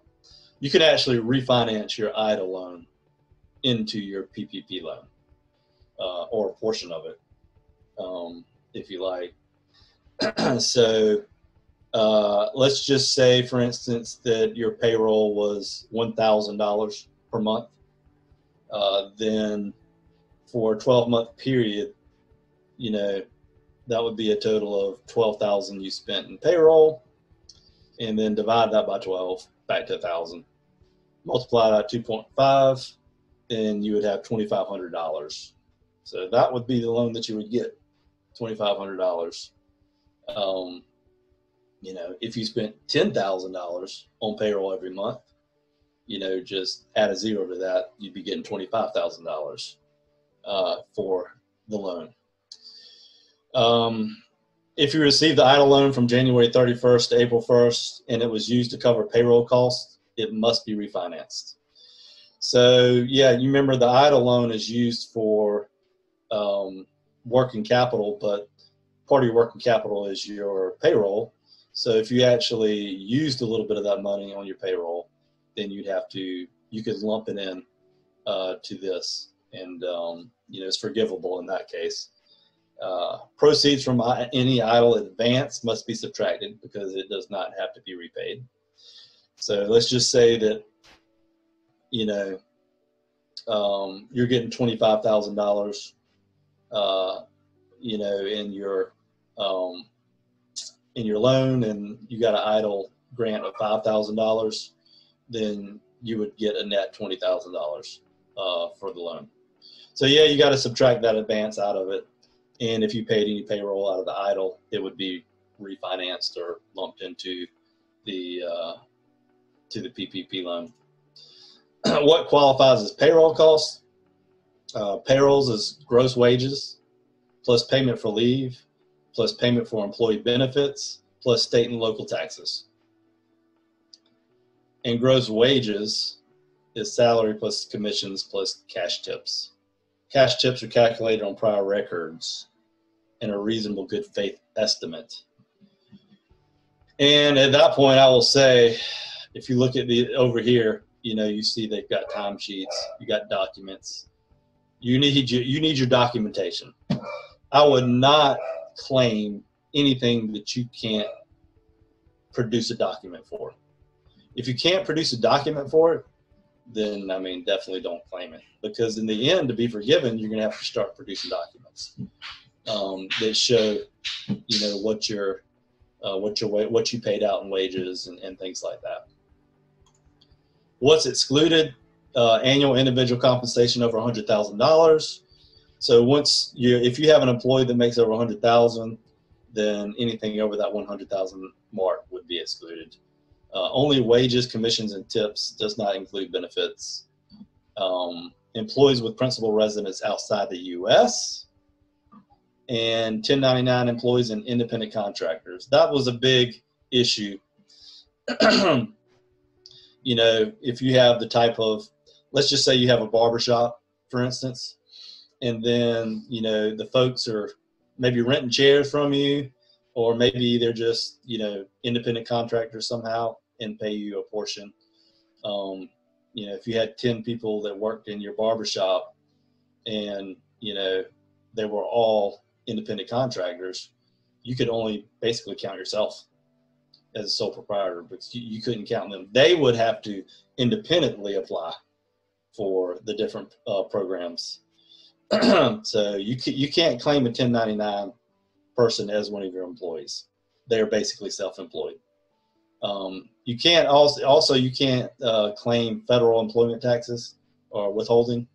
You can actually refinance your EIDL loan into your PPP loan uh, or a portion of it, um, if you like. so uh, let's just say, for instance, that your payroll was $1,000 per month. Uh, then for a 12 month period, you know, that would be a total of 12,000 you spent in payroll and then divide that by 12 back to 1,000. Multiply that 2.5 and you would have $2,500. So that would be the loan that you would get, $2,500. Um, you know, if you spent ten thousand dollars on payroll every month, you know, just add a zero to that, you'd be getting twenty five thousand uh, dollars for the loan. Um, if you received the EIDL loan from January 31st to April 1st and it was used to cover payroll costs, it must be refinanced. So, yeah, you remember the EIDL loan is used for um, working capital, but part of your working capital is your payroll. So if you actually used a little bit of that money on your payroll, then you'd have to you could lump it in uh, to this, and um, you know it's forgivable in that case. Uh, proceeds from any EIDL advance must be subtracted because it does not have to be repaid. So let's just say that you know um, you're getting twenty five thousand uh, dollars, you know, in your um, in your loan and you got an EIDL grant of five thousand dollars, then you would get a net twenty thousand uh, dollars for the loan. So yeah, you got to subtract that advance out of it, and if you paid any payroll out of the EIDL, it would be refinanced or lumped into the uh, to the PPP loan. what qualifies as payroll costs? Uh, payrolls is gross wages plus payment for leave plus payment for employee benefits, plus state and local taxes. And gross wages is salary plus commissions plus cash tips. Cash tips are calculated on prior records and a reasonable good faith estimate. And at that point, I will say, if you look at the over here, you know, you see they've got timesheets, you got documents. You need your, you need your documentation. I would not claim anything that you can't produce a document for. If you can't produce a document for it, then I mean, definitely don't claim it because in the end, to be forgiven, you're going to have to start producing documents um, that show, you know, what your uh, what your what you paid out in wages and, and things like that. What's excluded? Uh, annual individual compensation over hundred thousand dollars. So once you, if you have an employee that makes over hundred thousand, then anything over that one hundred thousand mark would be excluded. Uh, only wages, commissions, and tips does not include benefits. Um, employees with principal residence outside the U.S. and 1099 employees and independent contractors. That was a big issue. you know, if you have the type of, let's just say you have a barbershop, for instance, and then, you know, the folks are maybe renting chairs from you, or maybe they're just, you know, independent contractors somehow and pay you a portion. Um, you know, if you had 10 people that worked in your barbershop and, you know, they were all independent contractors, you could only basically count yourself as a sole proprietor because you, you couldn't count them. They would have to independently apply for the different uh, programs. so you, you can't claim a 1099 person as one of your employees. They're basically self-employed. Um, you can't also also you can't uh, claim federal employment taxes or withholding.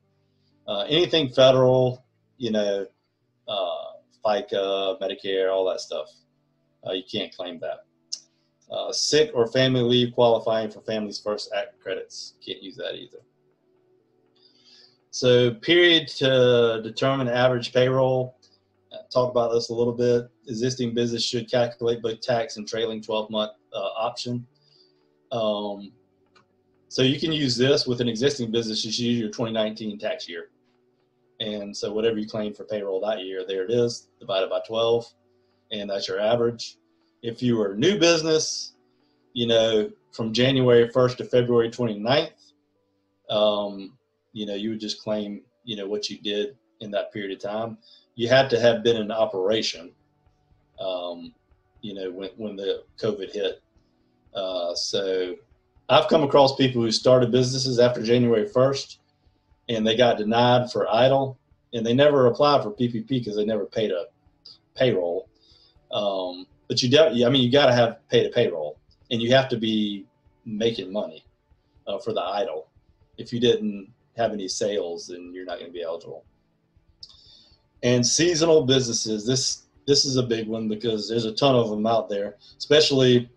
Uh, anything federal, you know, uh, FICA, Medicare, all that stuff, uh, you can't claim that. Uh, sick or family leave qualifying for Families First Act credits, can't use that either. So period to determine average payroll. Uh, talk about this a little bit. Existing business should calculate both tax and trailing 12 month uh, option. Um, so you can use this with an existing business. You should use your 2019 tax year. And so whatever you claim for payroll that year, there it is, divided by 12, and that's your average. If you were a new business, you know, from January 1st to February 29th, um, you know, you would just claim, you know, what you did in that period of time. You had to have been in operation, um, you know, when, when the COVID hit uh, so I've come across people who started businesses after January 1st and they got denied for EIDL and they never applied for PPP because they never paid a payroll. Um, but you, I mean, you got to have paid a payroll and you have to be making money uh, for the EIDL. If you didn't have any sales, then you're not going to be eligible. And seasonal businesses, this this is a big one because there's a ton of them out there, especially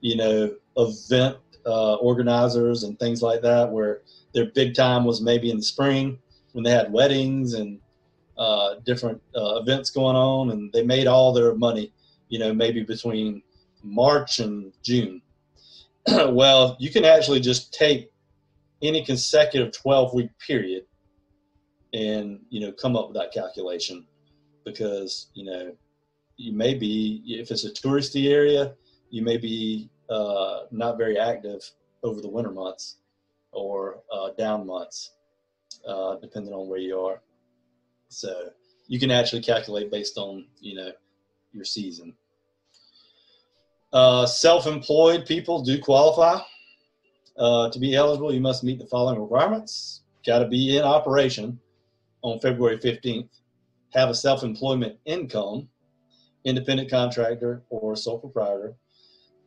you know, event uh, organizers and things like that, where their big time was maybe in the spring when they had weddings and uh, different uh, events going on, and they made all their money, you know, maybe between March and June. well, you can actually just take any consecutive 12 week period and you know come up with that calculation because you know you may be if it's a touristy area you may be uh, not very active over the winter months or uh, down months, uh, depending on where you are. So you can actually calculate based on you know your season. Uh, self-employed people do qualify uh, to be eligible. You must meet the following requirements: got to be in operation on February 15th, have a self-employment income, independent contractor or sole proprietor,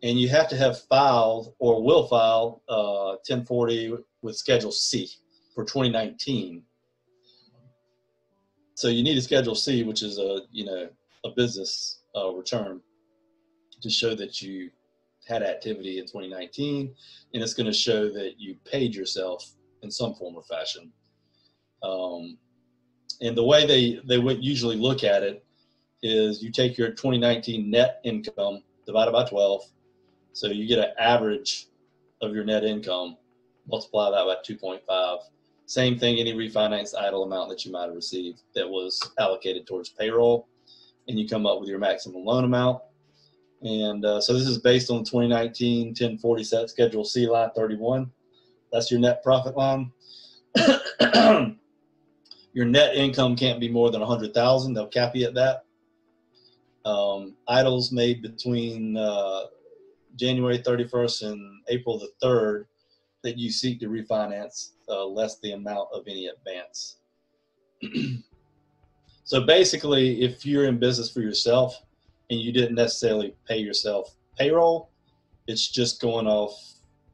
and you have to have filed or will file uh, 1040 with Schedule C for 2019. So you need a Schedule C, which is a you know a business uh, return to show that you had activity in 2019, and it's going to show that you paid yourself in some form or fashion. Um, and the way they they would usually look at it is you take your 2019 net income divided by 12 so you get an average of your net income, multiply that by 2.5. Same thing, any refinanced EIDL amount that you might have received that was allocated towards payroll, and you come up with your maximum loan amount. And uh, so this is based on the 2019 1040 set schedule C line 31. That's your net profit line. your net income can't be more than 100,000. They'll cap you at that. Um, EIDLs made between uh, January 31st and April the 3rd that you seek to refinance uh, less the amount of any advance. so basically, if you're in business for yourself and you didn't necessarily pay yourself payroll. It's just going off,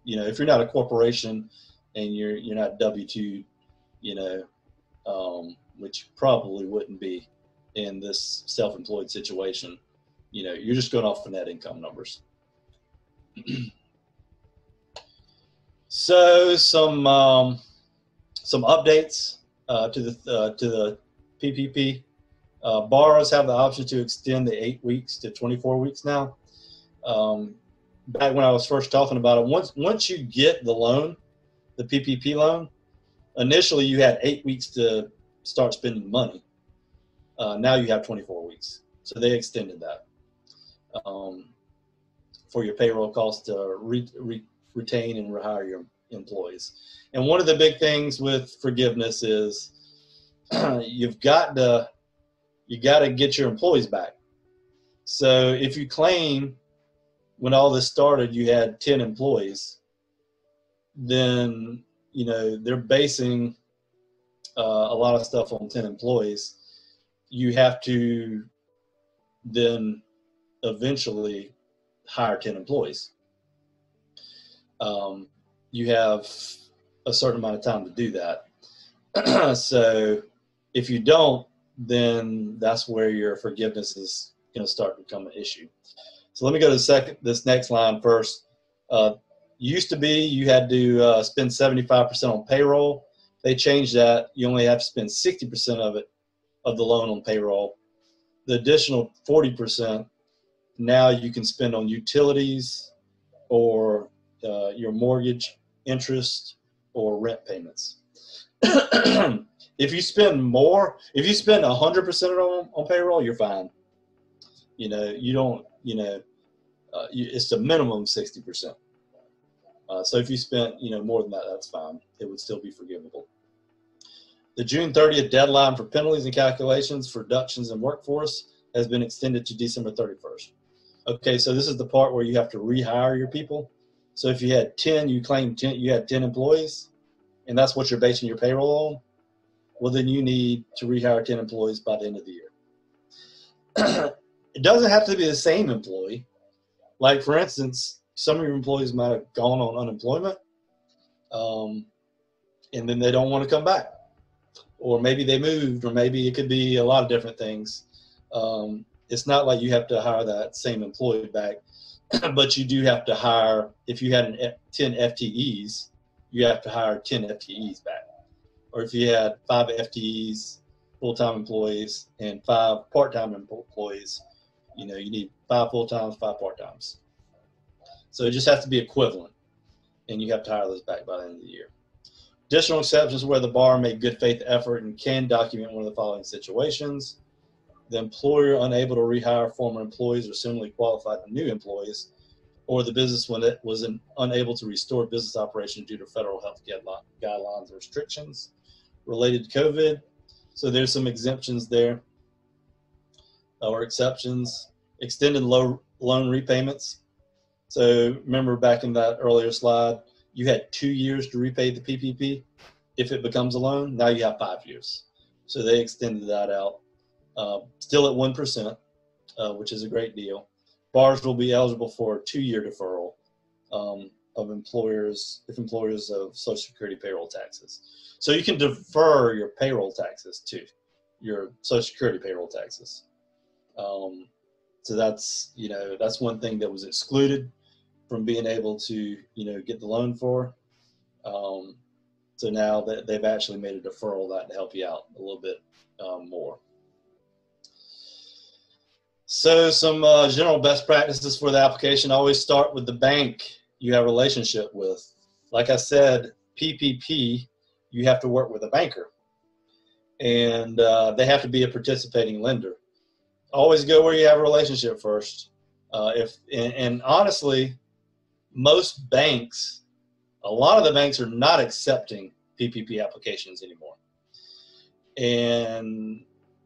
you know, if you're not a corporation and you're you're not W two, you know, um, which probably wouldn't be in this self-employed situation. You know, you're just going off the net income numbers. so some um, some updates uh, to the uh, to the PPP. Uh, borrowers have the option to extend the eight weeks to 24 weeks now. Um, back when I was first talking about it, once once you get the loan, the PPP loan, initially you had eight weeks to start spending money. Uh, now you have 24 weeks, so they extended that um, for your payroll costs to re, re, retain and rehire your employees. And one of the big things with forgiveness is you've got to you got to get your employees back. So if you claim when all this started you had 10 employees, then you know they're basing uh, a lot of stuff on 10 employees. You have to then eventually hire 10 employees. Um, you have a certain amount of time to do that. so if you don't, then that's where your forgiveness is going to start to become an issue. So let me go to the second, this next line first. Uh, used to be you had to uh, spend 75% on payroll. They changed that. You only have to spend 60% of it, of the loan on payroll. The additional 40%, now you can spend on utilities or uh, your mortgage interest or rent payments. if you spend more, if you spend 100% on, on payroll, you're fine. You know, you don't, you know, uh, you, it's a minimum 60%. Uh, so if you spent, you know, more than that, that's fine. It would still be forgivable. The June 30th deadline for penalties and calculations for reductions in workforce has been extended to December 31st. Okay, so this is the part where you have to rehire your people. So if you had 10, you claim 10, you had 10 employees, and that's what you're basing your payroll on, well, then you need to rehire 10 employees by the end of the year. it doesn't have to be the same employee. Like, for instance, some of your employees might have gone on unemployment, um, and then they don't want to come back. Or maybe they moved, or maybe it could be a lot of different things. Um, it's not like you have to hire that same employee back but you do have to hire if you had F, 10 FTEs, you have to hire 10 FTEs back. Or if you had five FTEs, full-time employees, and five part-time employees, you know, you need five full-times, five part-times. So it just has to be equivalent, and you have to hire those back by the end of the year. Additional exceptions where the bar made good faith effort and can document one of the following situations the employer unable to rehire former employees or similarly qualified new employees, or the business when it was unable to restore business operation due to federal health guidelines or restrictions related to COVID. So there's some exemptions there or exceptions. Extended low loan repayments. So remember back in that earlier slide, you had two years to repay the PPP. If it becomes a loan, now you have five years. So they extended that out. Uh, still at 1%, uh, which is a great deal. Bars will be eligible for a two-year deferral um, of employers, if employers of Social Security payroll taxes. So you can defer your payroll taxes too, your Social Security payroll taxes. Um, so that's, you know, that's one thing that was excluded from being able to, you know, get the loan for. Um, so now that they've actually made a deferral that to help you out a little bit um, more. So some uh, general best practices for the application, always start with the bank you have a relationship with. Like I said, PPP, you have to work with a banker. And uh, they have to be a participating lender. Always go where you have a relationship first. Uh, if and, and honestly, most banks, a lot of the banks are not accepting PPP applications anymore. And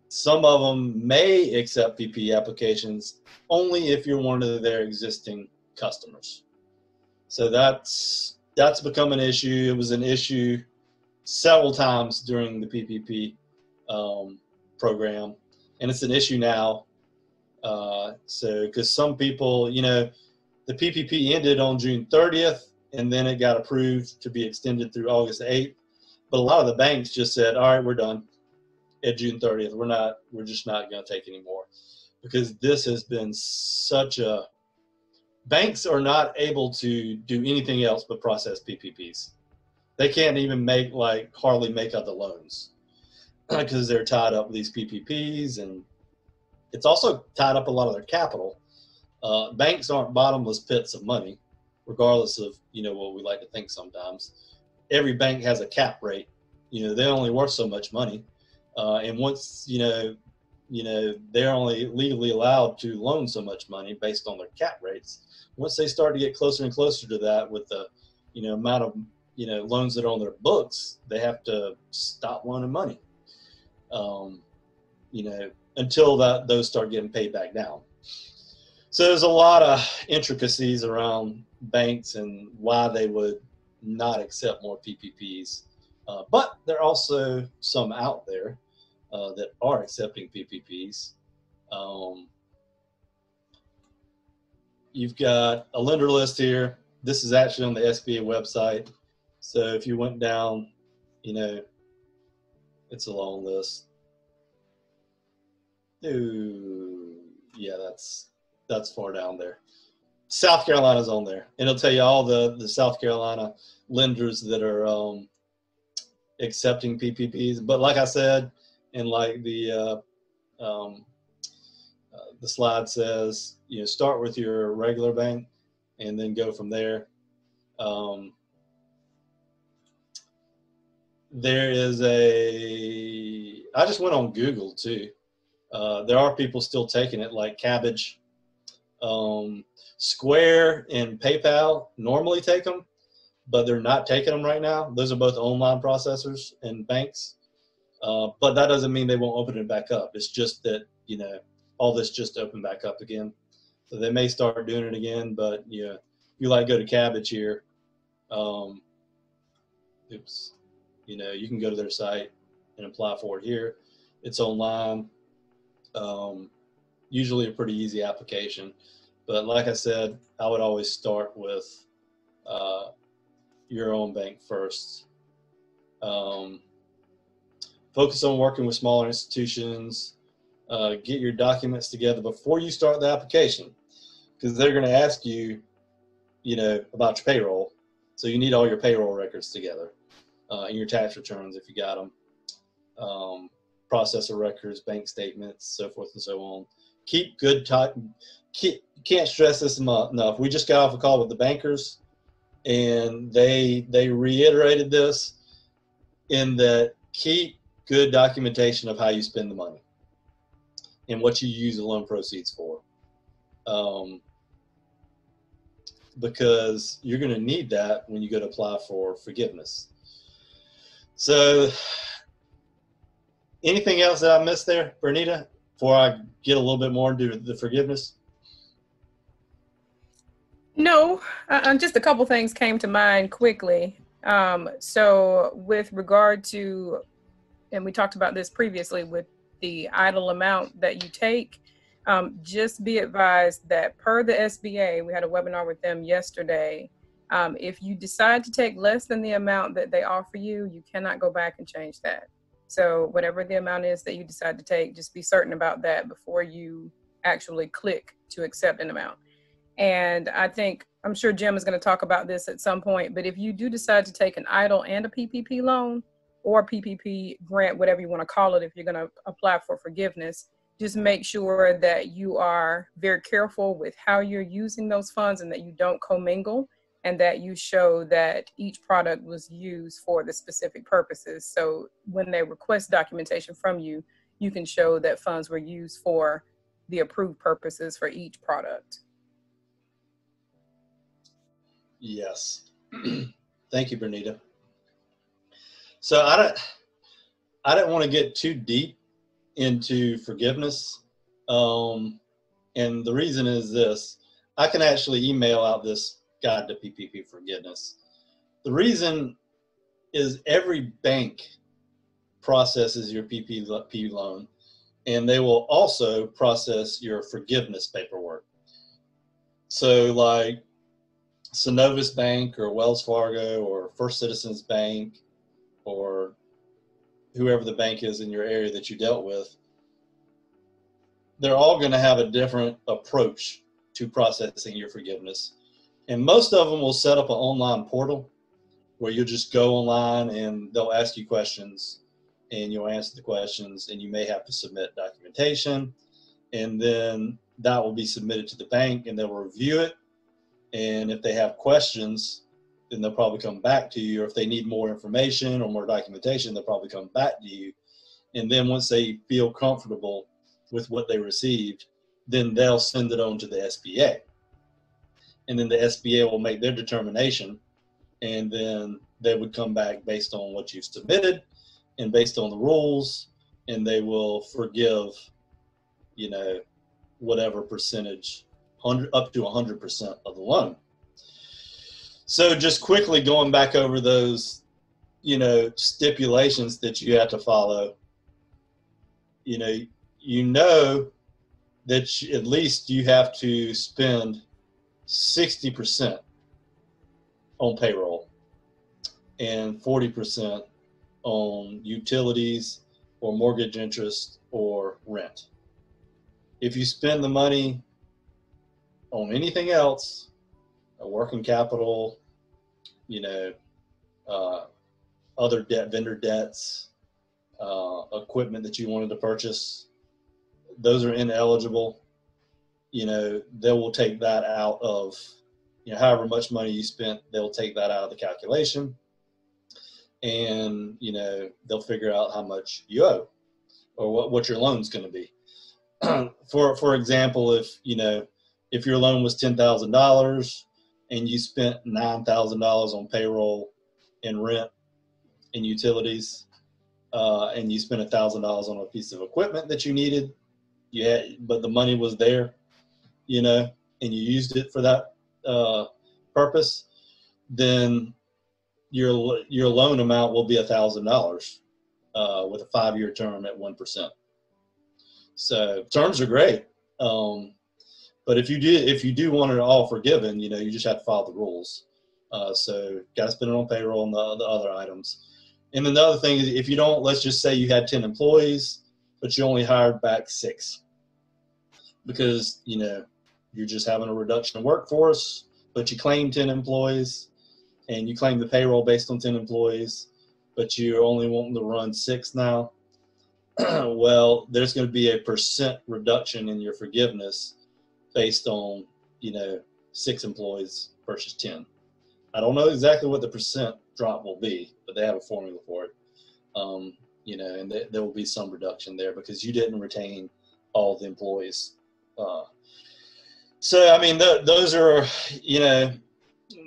some of them may accept PP applications only if you're one of their existing customers. So that's that's become an issue. It was an issue several times during the PPP um, program, and it's an issue now Uh, so, because some people, you know, the PPP ended on June 30th, and then it got approved to be extended through August 8th. But a lot of the banks just said, "All right, we're done at June 30th. We're not. We're just not going to take anymore," because this has been such a banks are not able to do anything else but process PPPs. They can't even make like hardly make other loans because they're tied up with these PPPs, and it's also tied up a lot of their capital. Uh, banks aren't bottomless pits of money, regardless of you know what we like to think sometimes. Every bank has a cap rate. You know they're only worth so much money, uh, and once you know you know they're only legally allowed to loan so much money based on their cap rates. Once they start to get closer and closer to that with the you know amount of you know loans that are on their books they have to stop loaning money um, you know until that those start getting paid back down. So there's a lot of intricacies around banks and why they would not accept more ppps uh, but there are also some out there uh, that are accepting ppps um, you've got a lender list here. This is actually on the SBA website. So if you went down, you know, it's a long list. Ooh, yeah, that's that's far down there. South Carolina's on there, and it'll tell you all the the South Carolina lenders that are um, accepting PPPs. But like I said, and like the uh, um, the slide says, you know, start with your regular bank and then go from there. Um, there is a, I just went on Google too. Uh, there are people still taking it, like Kabbage. Um, Square and PayPal normally take them, but they're not taking them right now. Those are both online processors and banks. Uh, but that doesn't mean they won't open it back up. It's just that, you know, all this just opened back up again. So they may start doing it again, but yeah, if you like go to Kabbage here, um, oops, you know, you can go to their site and apply for it here. It's online. Um, usually a pretty easy application, but like I said, I would always start with uh, your own bank first. Um, focus on working with smaller institutions uh, get your documents together before you start the application because they're going to ask you, you know, about your payroll. So you need all your payroll records together uh, and your tax returns if you got them, um, processor records, bank statements, so forth and so on. Keep good time. Keep, can't stress this enough. We just got off a call with the bankers, and they they reiterated this in that keep good documentation of how you spend the money and what you use the loan proceeds for. Um, because you're going to need that when you go to apply for forgiveness. So, anything else that I missed there, Bernita, before I get a little bit more into the forgiveness? No, uh, uh, just a couple things came to mind quickly. Um, so, with regard to, and we talked about this previously with the EIDL amount that you take, um, just be advised that per the SBA, we had a webinar with them yesterday. Um, if you decide to take less than the amount that they offer you, you cannot go back and change that. So whatever the amount is that you decide to take, just be certain about that before you actually click to accept an amount. And I think I'm sure Jim is going to talk about this at some point, but if you do decide to take an EIDL and a PPP loan, or PPP grant, whatever you want to call it, if you're going to apply for forgiveness, just make sure that you are very careful with how you're using those funds and that you don't commingle and that you show that each product was used for the specific purposes. So when they request documentation from you, you can show that funds were used for the approved purposes for each product. Yes. Thank you, Bernita. So I don't, I didn't want to get too deep into forgiveness. Um, and the reason is this I can actually email out this guide to PPP forgiveness. The reason is every bank processes your PPP loan, and they will also process your forgiveness paperwork. So, like Synovus Bank or Wells Fargo or First Citizens Bank or whoever the bank is in your area that you dealt with, they're all going to have a different approach to processing your forgiveness. And most of them will set up an online portal where you'll just go online and they'll ask you questions and you'll answer the questions and you may have to submit documentation and then that will be submitted to the bank and they'll review it and if they have questions then they'll probably come back to you or if they need more information or more documentation they'll probably come back to you and then once they feel comfortable with what they received then they'll send it on to the SBA and then the SBA will make their determination and then they would come back based on what you've submitted and based on the rules, and they will forgive, you know, whatever percentage, up to hundred percent of the loan. So just quickly going back over those, you know, stipulations that you have to follow. You know, you know that at least you have to spend sixty percent on payroll and forty percent on utilities or mortgage interest or rent. If you spend the money on anything else, working capital, you know, uh, other debt, vendor debts, uh, equipment that you wanted to purchase, those are ineligible. You know, they will take that out of, you know, however much money you spent, they'll take that out of the calculation and you know they'll figure out how much you owe or what, what your loan's going to be for for example if you know if your loan was $10000 and you spent $9000 on payroll and rent and utilities uh, and you spent $1000 on a piece of equipment that you needed yeah but the money was there you know and you used it for that uh, purpose then your your loan amount will be a thousand dollars uh, with a five year term at one percent. So terms are great, um, but if you do if you do want it all forgiven, you know you just have to follow the rules. Uh, so got to spend it on payroll and the, the other items. And then the other thing is if you don't, let's just say you had ten employees, but you only hired back six because you know you're just having a reduction of workforce, but you claim ten employees and you claim the payroll based on 10 employees, but you're only wanting to run six now, well, there's going to be a percent reduction in your forgiveness based on, you know, six employees versus 10. I don't know exactly what the percent drop will be, but they have a formula for it. Um, you know, and th- there will be some reduction there because you didn't retain all the employees. Uh, so, I mean, th- those are, you know,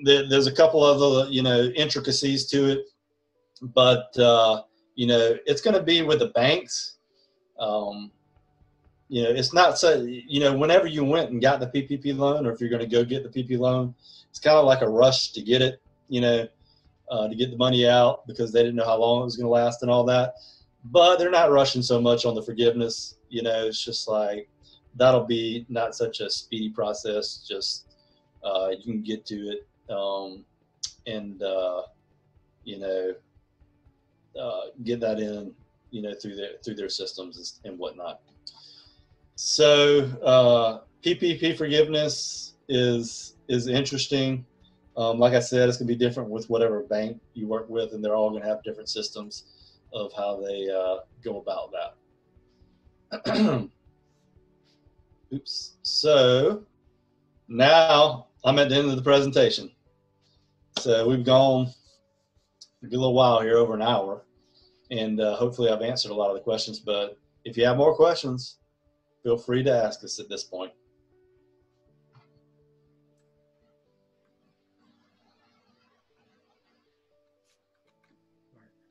there's a couple of the you know intricacies to it, but uh, you know it's going to be with the banks. Um, you know, it's not so. You know, whenever you went and got the PPP loan, or if you're going to go get the PPP loan, it's kind of like a rush to get it. You know, uh, to get the money out because they didn't know how long it was going to last and all that. But they're not rushing so much on the forgiveness. You know, it's just like that'll be not such a speedy process. Just uh, you can get to it um, and uh, you know uh, get that in you know through their through their systems and whatnot. So uh, PPP forgiveness is is interesting. Um, like I said, it's going to be different with whatever bank you work with, and they're all going to have different systems of how they uh, go about that. Oops. So now I'm at the end of the presentation. So we've gone a good little while here, over an hour, and uh, hopefully I've answered a lot of the questions. But if you have more questions, feel free to ask us at this point.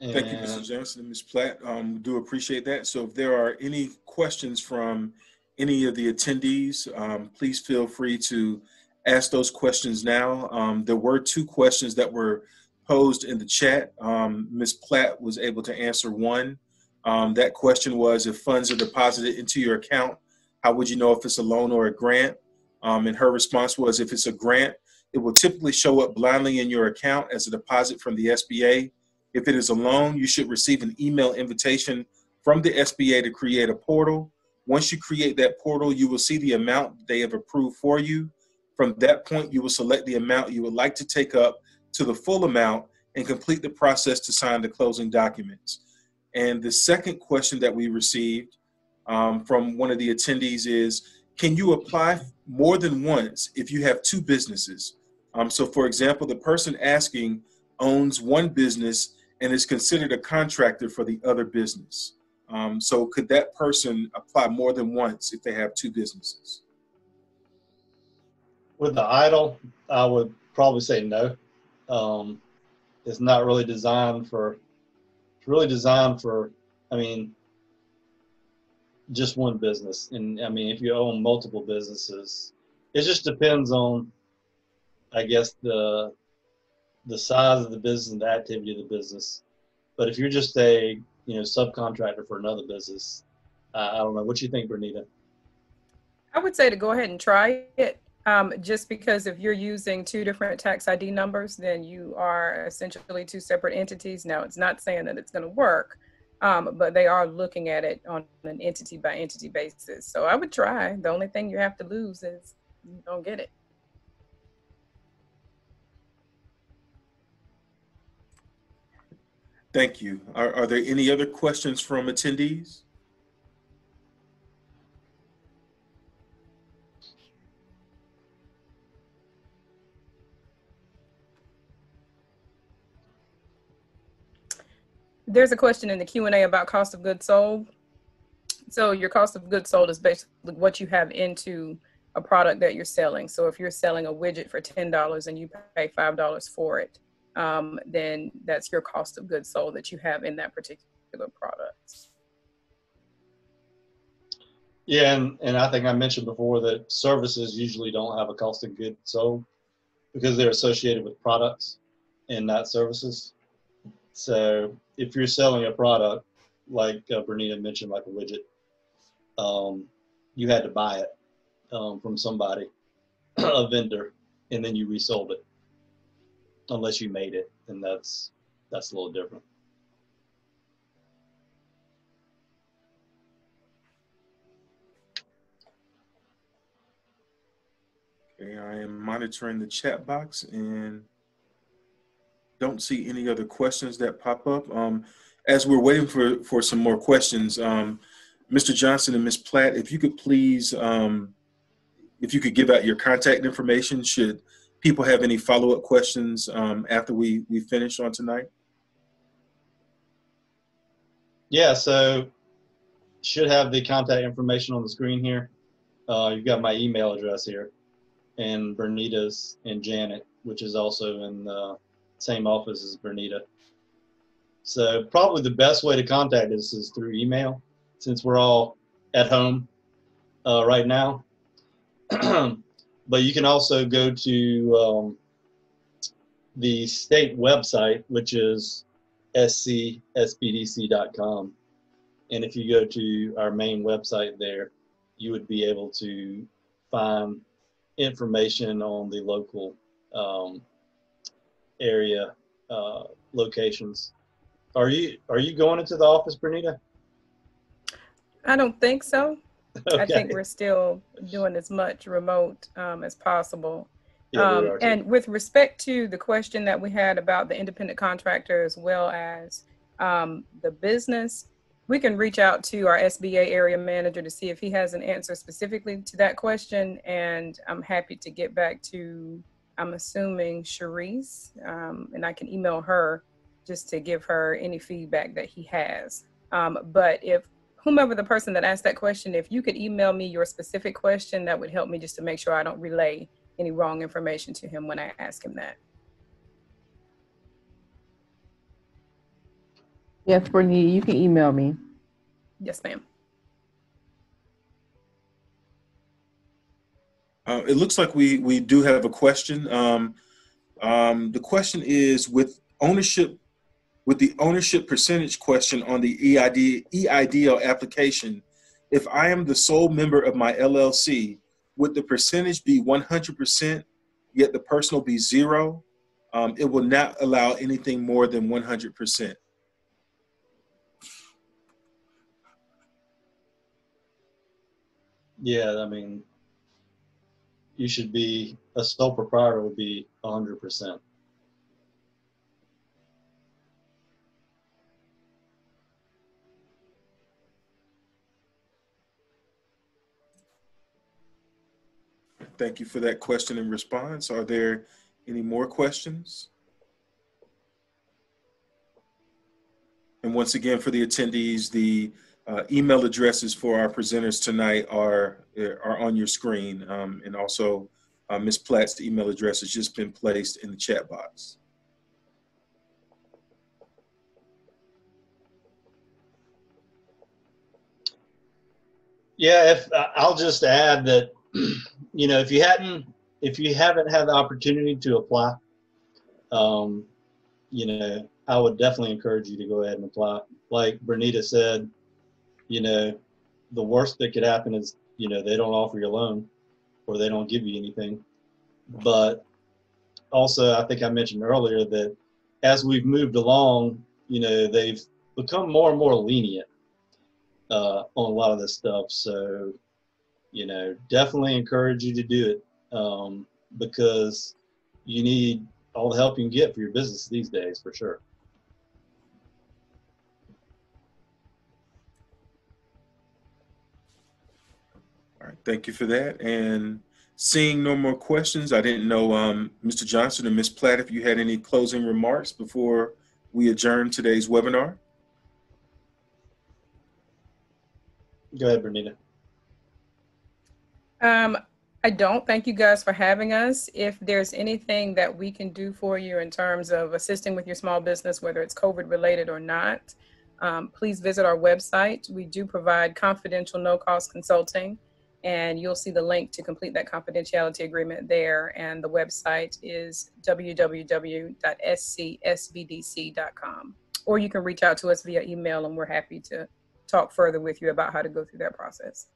Thank you, Mr. Johnson and Ms. Platt. Um, do appreciate that. So if there are any questions from any of the attendees, um, please feel free to ask those questions now. Um, there were two questions that were posed in the chat. Um, Ms. Platt was able to answer one. Um, that question was if funds are deposited into your account, how would you know if it's a loan or a grant? Um, and her response was if it's a grant, it will typically show up blindly in your account as a deposit from the SBA. If it is a loan, you should receive an email invitation from the SBA to create a portal. Once you create that portal, you will see the amount they have approved for you. From that point, you will select the amount you would like to take up to the full amount and complete the process to sign the closing documents. And the second question that we received um, from one of the attendees is Can you apply more than once if you have two businesses? Um, so, for example, the person asking owns one business and is considered a contractor for the other business. Um, so, could that person apply more than once if they have two businesses? With the EIDL, I would probably say no. Um, it's not really designed for. It's really designed for. I mean, just one business, and I mean, if you own multiple businesses, it just depends on, I guess the, the size of the business and the activity of the business. But if you're just a you know subcontractor for another business, uh, I don't know. What you think, Bernita? I would say to go ahead and try it. Um, just because if you're using two different tax ID numbers, then you are essentially two separate entities. Now, it's not saying that it's going to work, um, but they are looking at it on an entity by entity basis. So I would try. The only thing you have to lose is you don't get it. Thank you. Are, are there any other questions from attendees? There's a question in the Q&A about cost of goods sold. So your cost of goods sold is basically what you have into a product that you're selling. So if you're selling a widget for $10 and you pay $5 for it, um, then that's your cost of goods sold that you have in that particular product. Yeah, and, and I think I mentioned before that services usually don't have a cost of goods sold because they're associated with products and not services. So if you're selling a product, like uh, Bernita mentioned, like a widget, um, you had to buy it um, from somebody, a vendor, and then you resold it. Unless you made it, and that's that's a little different. Okay, I am monitoring the chat box and don't see any other questions that pop up. Um, as we're waiting for, for some more questions, um, Mr. Johnson and Ms. Platt, if you could please, um, if you could give out your contact information, should people have any follow-up questions um, after we, we finish on tonight? Yeah, so should have the contact information on the screen here. Uh, you've got my email address here, and Bernita's and Janet, which is also in the same office as Bernita. So probably the best way to contact us is through email, since we're all at home uh, right now. but you can also go to um, the state website, which is scsbdc.com. And if you go to our main website there, you would be able to find information on the local um, area uh, locations. Are you are you going into the office, Bernita? I don't think so. Okay. I think we're still doing as much remote um, as possible. Yeah, um, and with respect to the question that we had about the independent contractor as well as um, the business, we can reach out to our SBA area manager to see if he has an answer specifically to that question. And I'm happy to get back to, I'm assuming, Cherise, um, and I can email her just to give her any feedback that he has. Um, but if whomever the person that asked that question, if you could email me your specific question, that would help me just to make sure I don't relay any wrong information to him when I ask him that. Yes, Brittany, you can email me. Yes, ma'am. Uh, it looks like we we do have a question. Um, um, the question is: With ownership with the ownership percentage question on the EID, EIDL application, if I am the sole member of my LLC, would the percentage be 100%, yet the personal be zero? Um, it will not allow anything more than 100%. Yeah, I mean, you should be a sole proprietor would be 100%. Thank you for that question and response. Are there any more questions? And once again, for the attendees, the uh, email addresses for our presenters tonight are, are on your screen. Um, and also, uh, Ms. Platt's email address has just been placed in the chat box. Yeah, if I'll just add that you know, if you hadn't, if you haven't had the opportunity to apply, um, you know, I would definitely encourage you to go ahead and apply. Like Bernita said, you know, the worst that could happen is, you know, they don't offer you a loan or they don't give you anything. But also, I think I mentioned earlier that as we've moved along, you know, they've become more and more lenient uh, on a lot of this stuff. So you know, definitely encourage you to do it um, because you need all the help you can get for your business these days, for sure. All right, thank you for that. And seeing no more questions, I didn't know, um, Mr. Johnson and Ms. Platt, if you had any closing remarks before we adjourn today's webinar. Go ahead, Bernita. Um, I don't. Thank you guys for having us. If there's anything that we can do for you in terms of assisting with your small business, whether it's COVID related or not, um, please visit our website. We do provide confidential, no cost consulting, and you'll see the link to complete that confidentiality agreement there. And the website is www.scsbdc.com. Or you can reach out to us via email, and we're happy to talk further with you about how to go through that process.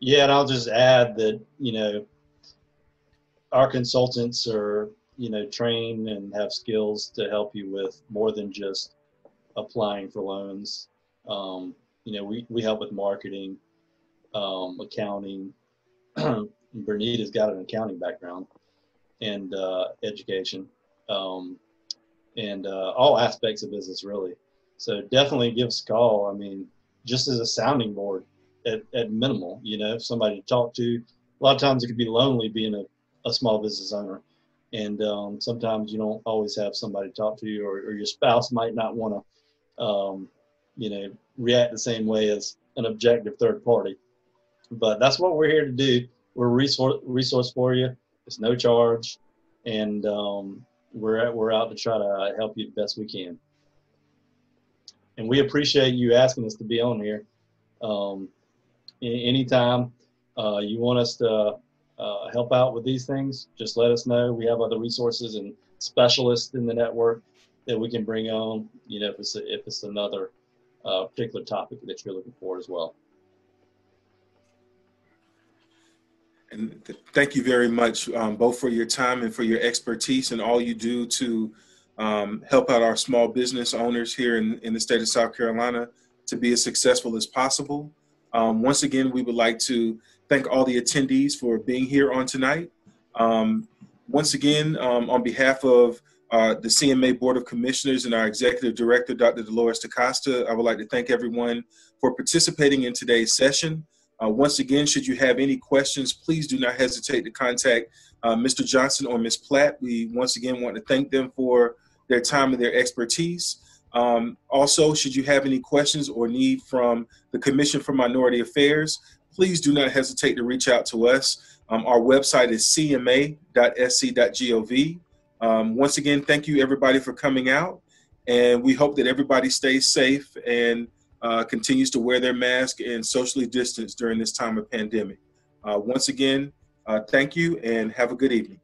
Yeah, and I'll just add that, you know, our consultants are, you know, trained and have skills to help you with more than just applying for loans. Um, you know, we, we help with marketing, um, accounting. Bernita's got an accounting background and uh, education um, and uh, all aspects of business, really. So definitely give us a call. I mean, just as a sounding board, at, at minimal, you know, somebody to talk to. A lot of times it could be lonely being a, a small business owner. And um, sometimes you don't always have somebody to talk to, or, or your spouse might not want to, um, you know, react the same way as an objective third party. But that's what we're here to do. We're a resource, resource for you. It's no charge. And um, we're, we're out to try to help you the best we can. And we appreciate you asking us to be on here. Um, anytime uh, you want us to uh, help out with these things, just let us know. We have other resources and specialists in the network that we can bring on. You know, if it's if it's another uh, particular topic that you're looking for as well. And th thank you very much, um, both for your time and for your expertise and all you do to um, help out our small business owners here in, in the state of South Carolina to be as successful as possible. Um, once again, we would like to thank all the attendees for being here on tonight. Um, once again, um, on behalf of uh, the CMA Board of Commissioners and our Executive Director, Dr. Dolores DaCosta, I would like to thank everyone for participating in today's session. Uh, once again, should you have any questions, please do not hesitate to contact uh, Mr. Johnson or Ms. Platt. We once again want to thank them for their time and their expertise. Um, also, should you have any questions or need from the Commission for Minority Affairs, please do not hesitate to reach out to us. Um, our website is cma.sc.gov. Um, once again, thank you everybody for coming out, and we hope that everybody stays safe and uh, continues to wear their mask and socially distance during this time of pandemic. Uh, once again, uh, thank you and have a good evening.